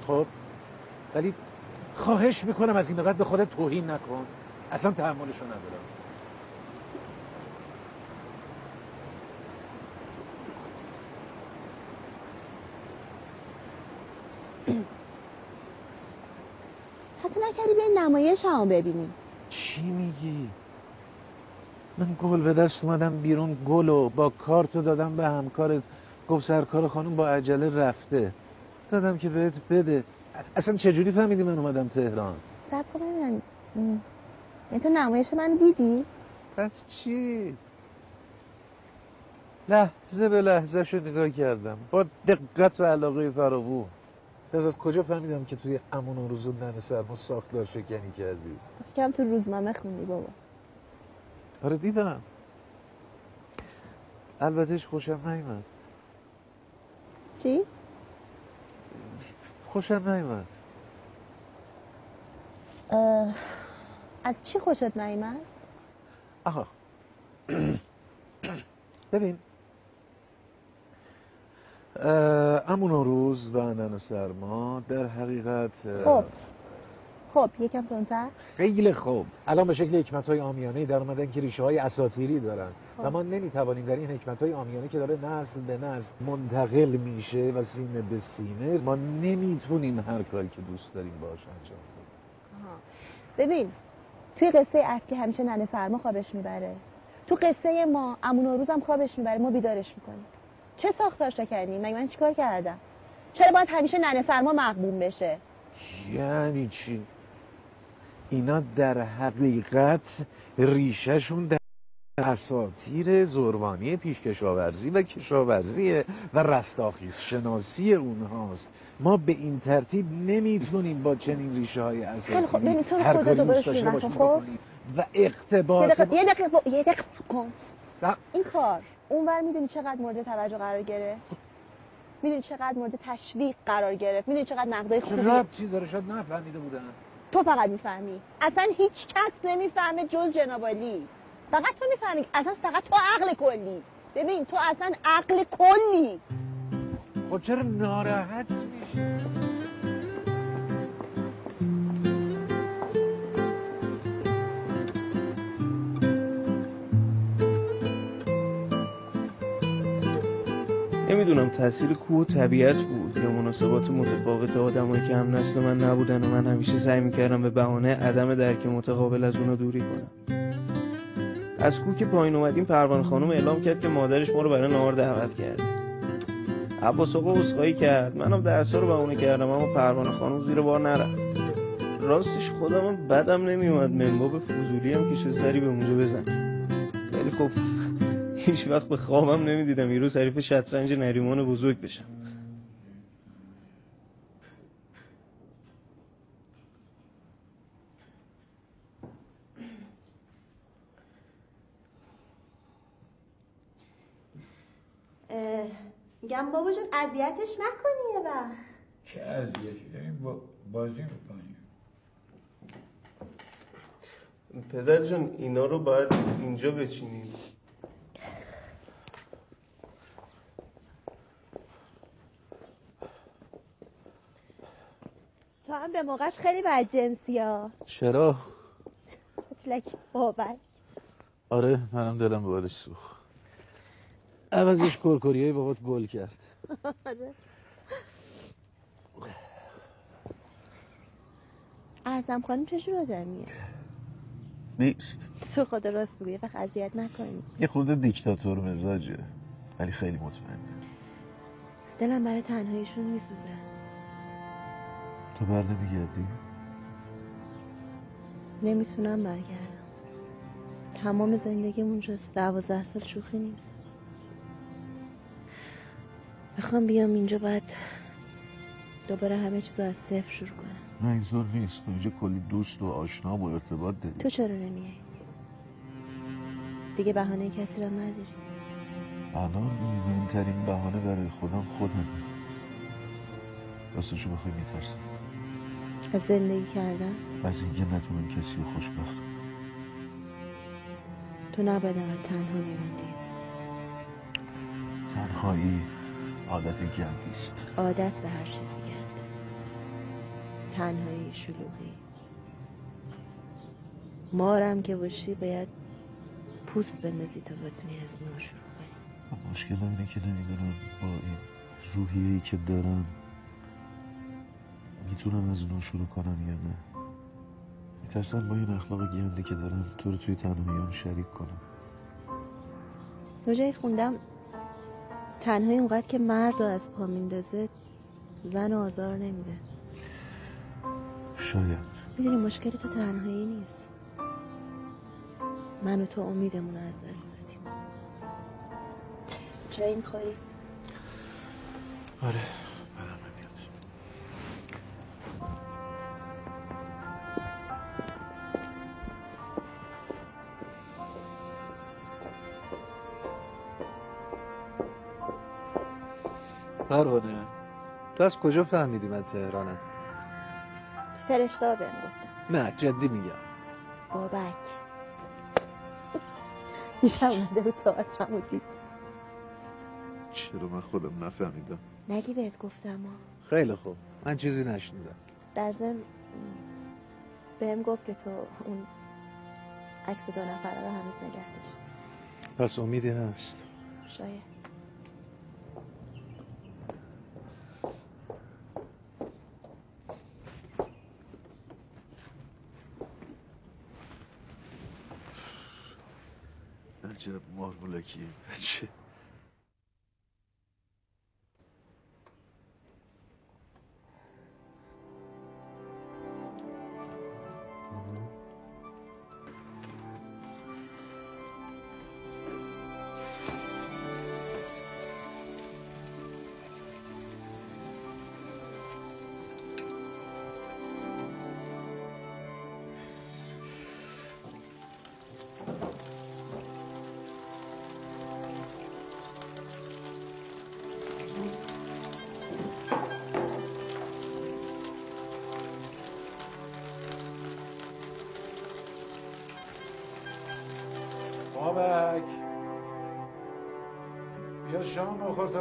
خب ولی خواهش می‌کنم از این به بعد به خودت توهین نکن. اصلا تحملشو ندارم. حتی نکردی بیای نمایش هم ببینی. چی میگی؟ من گل به دست اومدم بیرون گل و با کارتو دادم به همکارت گفت سرکار خانم با عجله رفته. دادم که بهت بده. اصلا چجوری فهمیدی من اومدم تهران؟ سب کن ببینم. م. یعنی تو نمایش من دیدی؟ پس چی؟ لحظه به لحظه شو نگاه کردم. با دقت و علاقه فراوون. پس از کجا فهمیدم که توی امون و روزون ننه سرما ساختار شکنی کردی؟ فکرم تو روزنامه خوندی بابا. آره دیدم. البتهش خوشم نیومد. چی؟ خوشم نیومد. اه، از چی خوشت نیامد؟ آها ببین. امون و روز و نن سرما در حقیقت خب. خب یکم تندتر خیلی خوب. الان به شکل حکمت های آمیانه در اومدن که ریشه های اساتیری دارن. خب. و ما نمی‌توانیم در این حکمت های آمیانه که داره نسل به نسل منتقل میشه و سینه به سینه ما نمی‌تونیم هر کاری که دوست داریم باش انجام بدیم. ببین توی قصه اصلی همیشه ننه سرما خوابش می‌بره. تو قصه ما امون روز هم خوابش می‌بره ما بیدارش می‌کنیم. چه ساختار شکنی؟ مگه من چیکار کردم؟ چرا باید همیشه ننه سرما مغبون بشه؟ یعنی چی؟ اینا در حقیقت ریشهشون در اساتیر زربانی پیشکشاورزی و کشاورزی و رستاخیز شناسی اونهاست. ما به این ترتیب نمی‌تونیم با چنین ریشه های خب اساتیری تو هر کاری دوباره دوست داشته شروع باشیم خب؟ و اقتباس یه دقیقه با- یه دقیقه کن س- این کار اونور می‌دونی چقدر مورد توجه قرار گرفت؟ می‌دونی چقدر مورد تشویق قرار گرفت؟ می‌دونی چقدر نقدای چه خوبی ربطی داره؟ شاید نفهمیده بودن. تو فقط می‌فهمی. اصلا هیچ کس نمی‌فهمه جز جنابالی فقط تو می‌فهمی. اصلا فقط تو عقل کلی. ببین تو اصلا عقل کلی. خب چرا ناراحت میشه نمی‌دونم تاثیر کوه و طبیعت بود یا مناسبات متفاوت آدمایی که هم نسل من نبودن و من همیشه سعی می‌کردم به بهانه عدم درک متقابل از اونا دوری کنم. از کوه که پایین اومدیم پروانه خانم اعلام کرد که مادرش ما رو برای نهار دعوت کرده عباس آقا عذرخواهی کرد. منم درسا رو بهونه کردم اما پروانه خانم زیر بار نرفت. راستش خودم بدم نمیومد منباب فضولی هم که سری به اونجا بزن ولی خب هیچ وقت به خوابم نمی‌دیدم. یه روز حریف شطرنج نریمان بزرگ بشم. میگم بابا جون اذیتش نکنی یه وقت. چه اذیتی؟ داریم با بازی می‌کنیم. پدر جان اینا رو باید اینجا بچینیم. تو هم به موقعش خیلی بد جنسی ها. چرا؟ لک بابک. آره منم دلم به بالش سوخت. عوضش کرکری های بابات گل کرد. آره. اعظم خانم چجور آدمیه؟ نیست. تو خدا راست بگو یه وقت اذیت نکنی. یه خورده دیکتاتور مزاجه ولی خیلی مطمئنه. دلم برای تنهاییشون میسوزه. تو بر نمیگردی؟ نمی‌تونم برگردم. تمام زندگیم اونجاست دوازده سال شوخی نیست. می‌خوام بیام اینجا بعد دوباره همه چیز از صفر شروع کنم. نه اینطور نیست. تو اینجا کلی دوست و آشنا و ارتباط داری. تو چرا نمیای؟ دیگه بهانه کسی رو نداری. الان مهمترین بهانه برای خودم خودم راستشو بخوای میترسم. از زندگی کردن؟ از اینکه نتونم کسی رو خوشبخت. تو نباید تنها میموندی. تنهایی عادت گندی است عادت به هر چیزی گند. تنهایی شلوغی. مارم که باشی باید پوست بندازی تا بتونی از نو شروع کنی. مشکل اینه که نمی‌دونم با این روحیه‌ای که دارم می‌تونم از نو شروع کنم یا نه؟ میترسم با این اخلاق گندی که دارم تو رو توی تنهاییام شریک کنم. یه خوندم تنهایی اونقدر که مرد رو از پا میندازه زن رو آزار نمیده. شاید. می‌دونی مشکل تو تنهایی نیست. من و تو امیدمون از دست دادیم. چایی می‌خوری؟ آره. پروانه تو از کجا فهمیدی من تهرانم؟ فرشته بهم گفتن. نه جدی میگم. بابک. دیشب اومده بود تئاترمو دید. چرا من خودم نفهمیدم؟ نگی بهت گفتم ها. خیلی خوب. من چیزی نشنیدم. در ضمن بهم گفت که تو اون عکس دو نفره رو هنوز نگه داشتی. پس امیدی هست. شاید. عجب مارمولکی بچه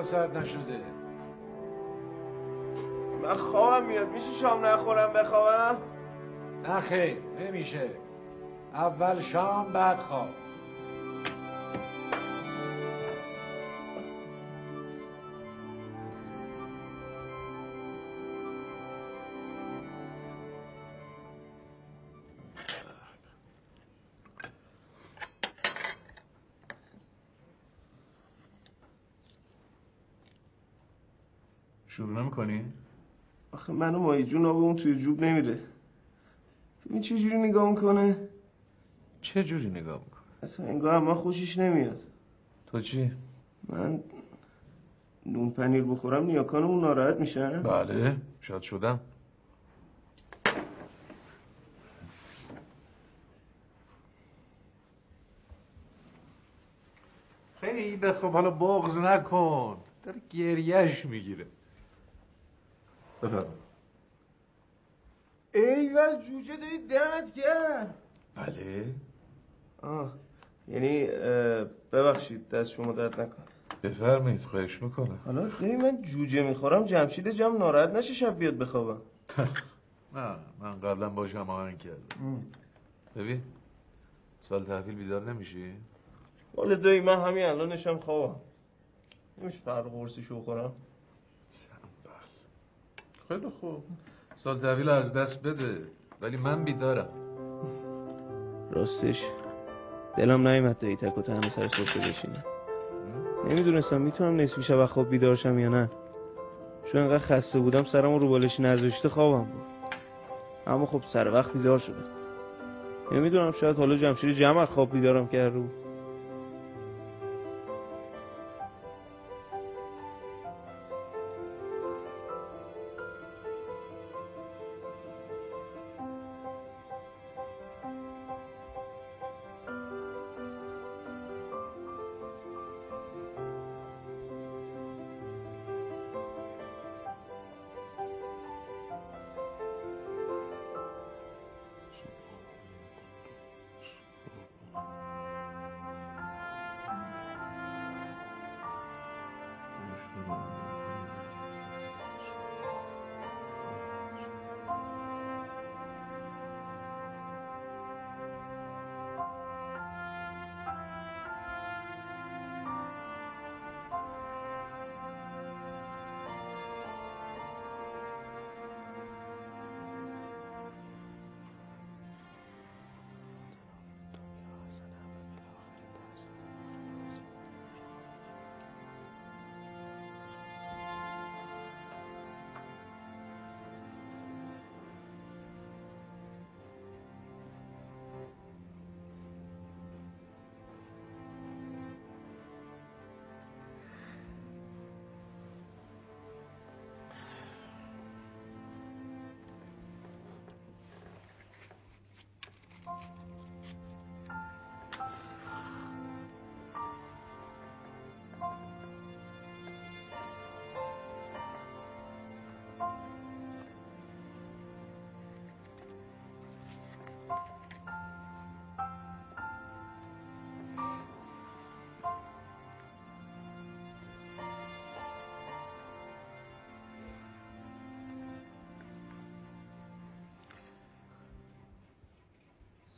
سرد نشده. من خوابم میاد. میشه شام نخورم بخوابم؟ نه خیر نمیشه. اول شام بعد خواب. شروع نمی‌کنی؟ آخه منو مایی جون آب اون توی جوب نمیره ببین چه جوری نگاه می‌کنه؟ چه جوری نگاه می‌کنه؟ اصلا انگاه من خوشش نمیاد. تو چی؟ من نون پنیر بخورم نیاکانمون ناراحت میشن؟ بله شاد شدم. خیلی خب حالا بغض نکن. داره گریهش می‌گیره. بفرم ایول جوجه داری دمت کرد بله. آه یعنی ببخشید دست شما درد نکن بفرمایید خواهش می‌کنم. حالا داری من جوجه می‌خورم جمشید جمع ناراحت نشه شب بیاد بخوابم. نه من قبلا باش هم آهنگ کردم. ببین سال تحویل بیدار نمیشی؟ والا دایی من همین الان نشم خوابم. نمیشه فرق قرصشو بخورم. خیلی خوب. سال تحویل از دست بده ولی من بیدارم. راستش. دلم نیومد دایی تک و تنها سر سفره بشینه. نمی‌دونستم می‌تونم نصفی شب از خواب بیدار شم یا نه. چون انقدر خسته بودم سرم رو بالش نذاشته خوابم بود. اما خب سر وقت بیدار شدم. نمی‌دونم شاید حالا جمشید جمع خواب بیدارم کرده بود.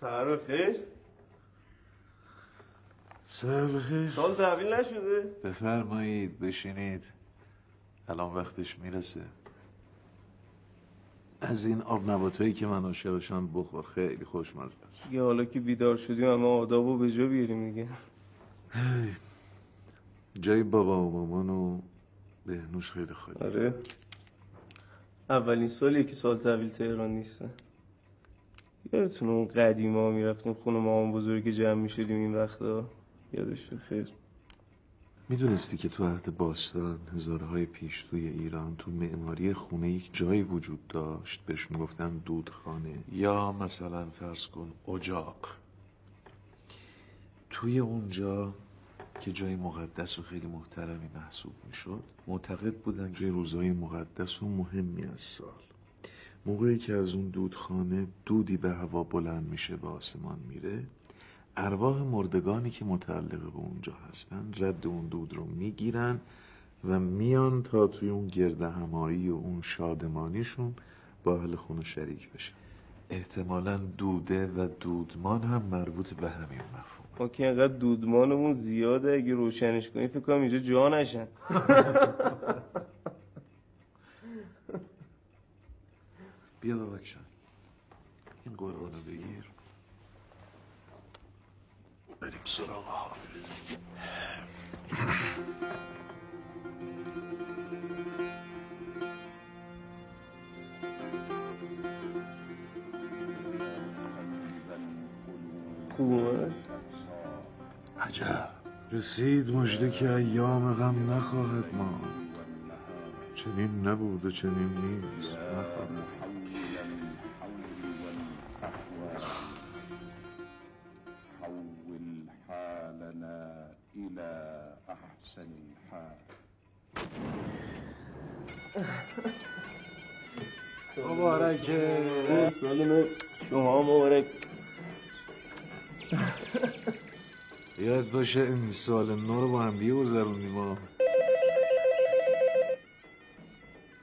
سهر خیر سهر بخیر سال تحویل نشده. بفرمایید بشینید. الان وقتش می‌رسه. از این آب نباتایی که من عاشقشم بخور خیلی خوشمزه است. دیگه حالا که بیدار شدیم اما آدابو به جا بیاریم دیگه. جای بابا و مامان و بهنوش خیلی خالی آره. اولین سالیه که سال تحویل تهران نیستن یادتونه اون قدیم ها می‌رفتیم خونه مامان بزرگ جمع می‌شدیم این وقتا؟ یادش خیر. می‌دونستی که تو عهد باستان هزارهای پیش توی ایران تو معماری خونه یک جایی وجود داشت؟ بهش می‌گفتن دودخانه. یا مثلا فرض کن اجاق. توی اونجا که جای مقدس و خیلی محترمی محسوب می‌شد معتقد بودن که روزهای مقدس و مهمی از سال. موقعی که از اون دودخانه دودی به هوا بلند میشه به آسمان میره ارواح مردگانی که متعلق به اونجا هستن رد اون دود رو می‌گیرن و میان تا توی اون گرده همایی و اون شادمانیشون با اهل خونه شریک بشن احتمالا دوده و دودمان هم مربوط به همین مفهوم. ما که اینقدر دودمانمون زیاده؟ اگه روشنش کنیم فکر کنم اینجا جا نشن. بیا بابکشان این قرآن رو بگیر. بریم سراغ حافظ. خوب اومد عجب. رسید مژده که ایام غم نخواهد ما چنین نبود و چنین نیست. نخواهد. إلى أحسن الحال. مبارکه سال نو شما مبارک. یاد باشه این سال نو رو با هم دیگه گذروندیم ما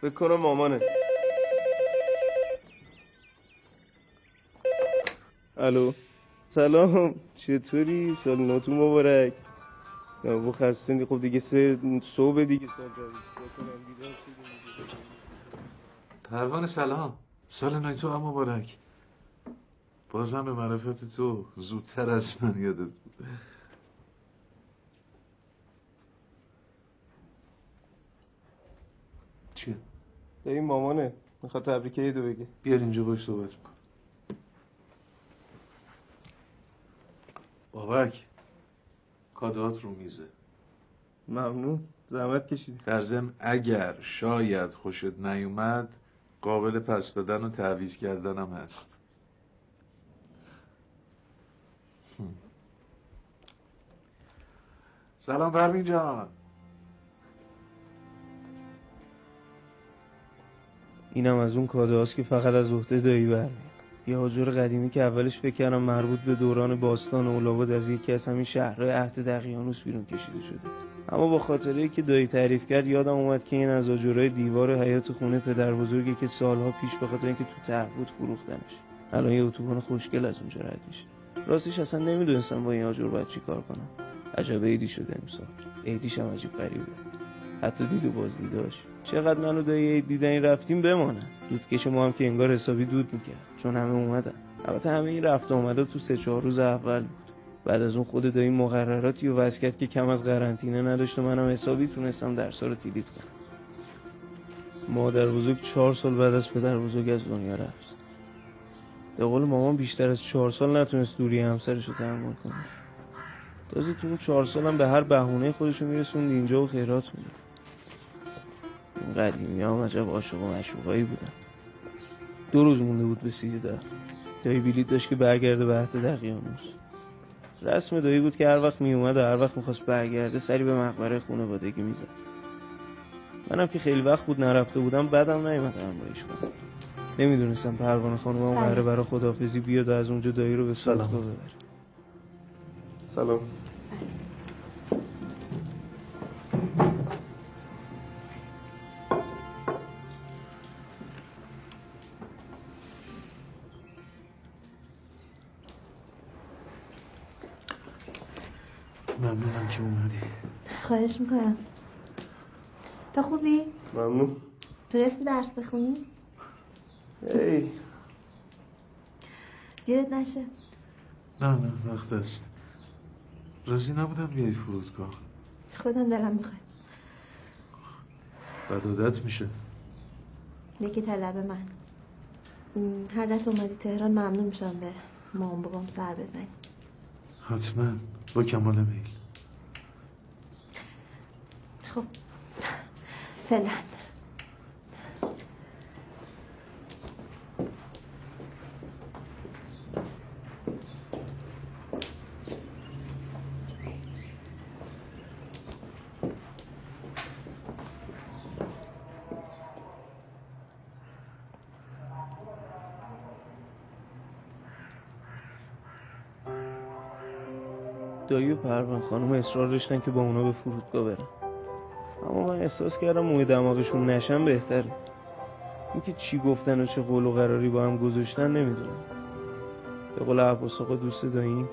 فکر کنم مامانه. الو. سلام. چطوری؟ سال نوتون مبارک. نه خسته نی- خب دیگه سه صبح دیگه سال. پروانه سلام. سال نو تو هم مبارک. بازم به معرفت تو زودتر از من یادت بود. چیه؟ دایی مامانه. می‌خواد تبریک عیدو بگه. بیار اینجا باش صحبت کن بابک. کادوات رو میزه. ممنون. زحمت کشیدی. در ضمن اگر شاید خوشت نیومد قابل پس دادن و تعویض کردنم هست. سلام پروین جان. اینم از اون کادهاست که فقط از عهده دایی برمیاد یه آجر قدیمی که اولش کردم مربوط به دوران باستان و اولاباد از یکی از همین شهرهای عهد دقیانوس بیرون کشیده شده. اما با خاطره که دایی تعریف کرد یادم اومد که این از آجرهای دیوار حیات خونه پدر بزرگی که سالها پیش به خاطر اینکه تو ته بود فروختنش. الان یه اتوبان خوشگل از اونجا رد میشه. راستش اصلا نمی‌دونستم با این آجر باید چی کار کنم. عجب عیدی شده امسال. عیدیش هم عجیب غریبه. حتی دید و بازدیداش چقدر من و دایی دیدنی رفتیم بمانه دودکش ما هم که انگار حسابی دود می‌کرد. چون همه اومدن. البته همه این رفت و آمده تو سه چهار روز اول بود. بعد از اون خود دایی مقرراتی و وضع کرد که کم از قرنطینه نداشت و منم حسابی تونستم درسا رو تیلیت کنم. مادر بزرگ چهار سال بعد از پدر بزرگ از دنیا رفت. به قول مامان بیشتر از چهار سال نتونست دوری همسرش رو تحمل کنه. تازه تو اون چهار سالم به هر بهونه خودشو میرسوند اینجا و خیرات میده قدیمی هم عجب عاشق و مشوقایی بودن. دو روز مونده بود به سیزده. دایی بلیت داشت که برگرده به عهد دقیانوس رسم دایی بود که هر وقت میومد و هر وقت می‌خواست برگرده سری به مقبره خانوادگی می‌زد. منم که خیلی وقت بود نرفته بودم بعدم نیومد همراهیش کنم. نمی‌دونستم پروانه خانم هم. قراره برای خداحافظی بیاد و از اونجا دایی رو به سلام. ببره. سلام. خواهش می‌کنم. تا خوبی؟ ممنون. تونستی درس بخونی؟ ای. دیرت نشه. نه نه وقت است راضی نبودم بیای فرودگاه. خودم دلم می‌خواد. بد عادت میشه. یکی طلب من. هر دفعه اومدی تهران ممنون میشم به مامان بابام سر بزنی. حتما. با کمال میل. خب. فعلا. دایی و پروان خانم اصرار داشتن که با اونا به فرودگاه برم اما من احساس کردم موی دماغشون نشم بهتره. اینکه چی گفتن و چه قول و قراری با هم گذاشتن نمی‌دونم. به قول عباس آقا دوست داییم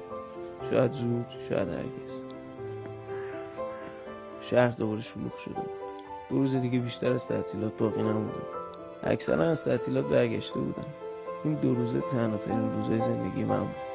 شاید زود شاید هرگز. شهر دوباره شلوغ شده. دو روز دیگه بیشتر از تعطیلات باقی نمونده اکثرا از تعطیلات برگشته بودن. این دو روزه تنها ترین روزای زندگی من بود.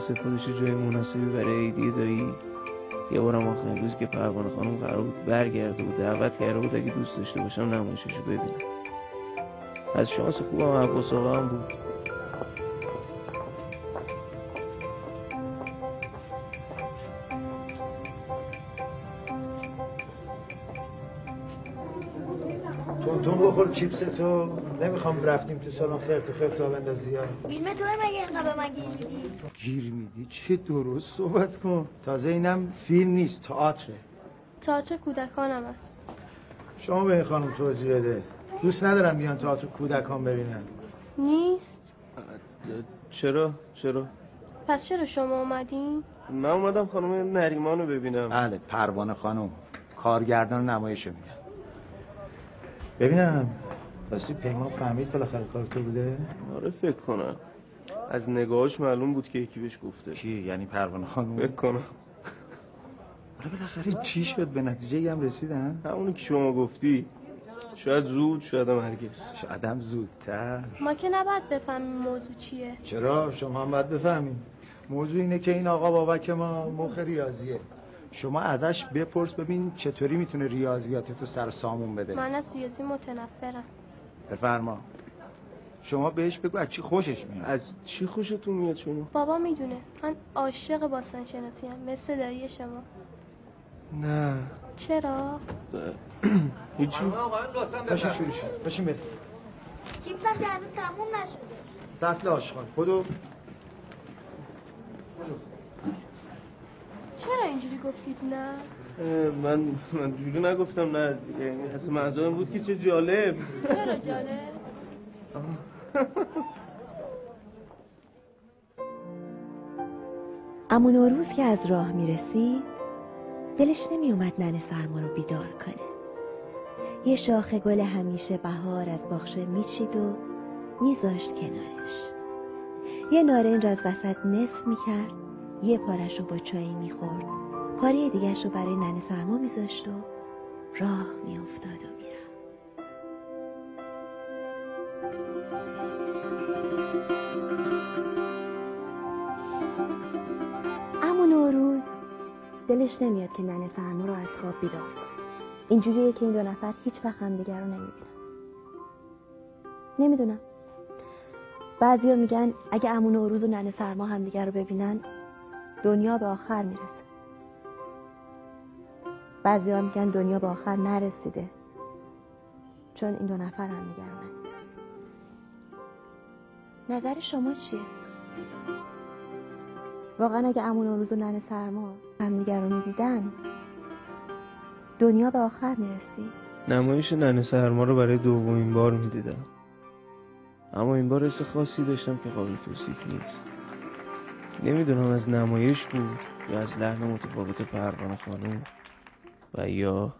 برای سفارش جای مناسبی برای عیدی دایی. یه بارم آخرین روز که پروانه خانم قرار بود برگرده و دعوت کرده بود اگه دوست داشته باشم نمایششو ببینم. از شانس خوبم عباس آقا هم بود. چیپس تو؟ نمی‌خوام رفتیم تو سالن خرت و خرت تا بندازی ها فیلم تو مگه اینقدر به من گیر میدی. گیر میدی؟ چه درست صحبت کن. تازه اینم فیلم نیست تئاتره. تئاتر کودکانم است. شما به این خانم توضیح بده. دوست ندارم بیان تئاتر کودکان ببینن. نیست؟ چرا؟ چرا؟ پس چرا شما اومدین؟ من اومدم خانم نریمان رو ببینم. بله پروانه خانم. کارگردان نمایش رو میگم ببینم. راستی پیمان فهمید بالاخره کار تو بوده؟ آره فکر کنم. از نگاهش معلوم بود که یکی بهش گفته. کی؟ یعنی پروانه خانم؟ فکر کنم. حالا بالاخره چی شد به نتیجه هم رسیدن؟ همونی که شما گفتی. شاید زود شاید هم هرگز. شاید هم زودتر. ما که نباید بفهمیم موضوع چیه. چرا؟ شما هم باید بفهمیم. موضوع اینه که این آقا بابک ما مخ ریاضیه. شما ازش بپرس ببین چطوری می‌تونه ریاضیات تو سر سامون بده. من از ریاضی متنفرم. بفرما. شما بهش بگو از چی خوشش میاد. از چی خوشتون میاد شما؟ بابا می‌دونه. من عاشق باستان شناسی هم مثل دایی شما. نه. چرا؟ هیچی. باشین شروع شد. باشین بریم. چیپسم که هنوز تموم نشده. سطل آشغال. بدو. چرا اینجوری گفتید نه؟ من من جوری نگفتم نه یعنی اصلا منظورم بود که چه جالب. چرا جالب؟ اما نوروز که از راه می رسید دلش نمی اومد ننه سرما رو بیدار کنه. یه شاخه گل همیشه بهار از باغچه میچید و میذاشت کنارش. یه نارنج از وسط نصف می‌کرد یه پارش رو با چایی می‌خورد. پاره دیگرش رو برای ننه سرما میذاشت و راه میافتاد و می‌رفت. اما نوروز دلش نمیاد که ننه سرما رو از خواب بیدار کنه. اینجوریه که این دو نفر هیچ وقت همدیگر رو نمی‌بینن. نمی‌دونم. بعضیا میگن اگه امون نوروز و ننه سرما همدیگر رو ببینن دنیا به آخر می‌رسه. بعضیا میگن دنیا به آخر نرسیده. چون این دو نفر همدیگر رو ندیدن نظر شما چیه؟ واقعا اگه امون نوروز و ننه سرما همدیگر رو می‌دیدن دنیا به آخر می‌رسی؟ نمایش ننه سرما رو برای دومین بار می‌دیدم. اما این بار حس خاصی داشتم که قابل توصیف نیست. نمی‌دونم از نمایش بود یا از لحن متفاوت پروانه خانم. و یا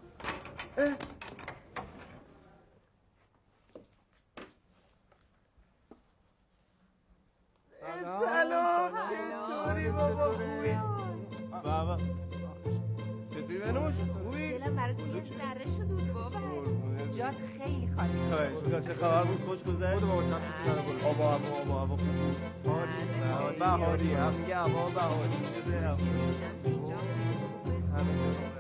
سلام. چطوری بابا؟ خوبی بابا. چطوری بنوش؟ خوبی؟ دلم برات یه ذره شد بابا. جات خیلی خالی. خواهش چه خبر بود؟ خوش گذشت؟ آب هوا آب هوا خوب بود. بهاری هم میگه هوا بهاری. شده هم همه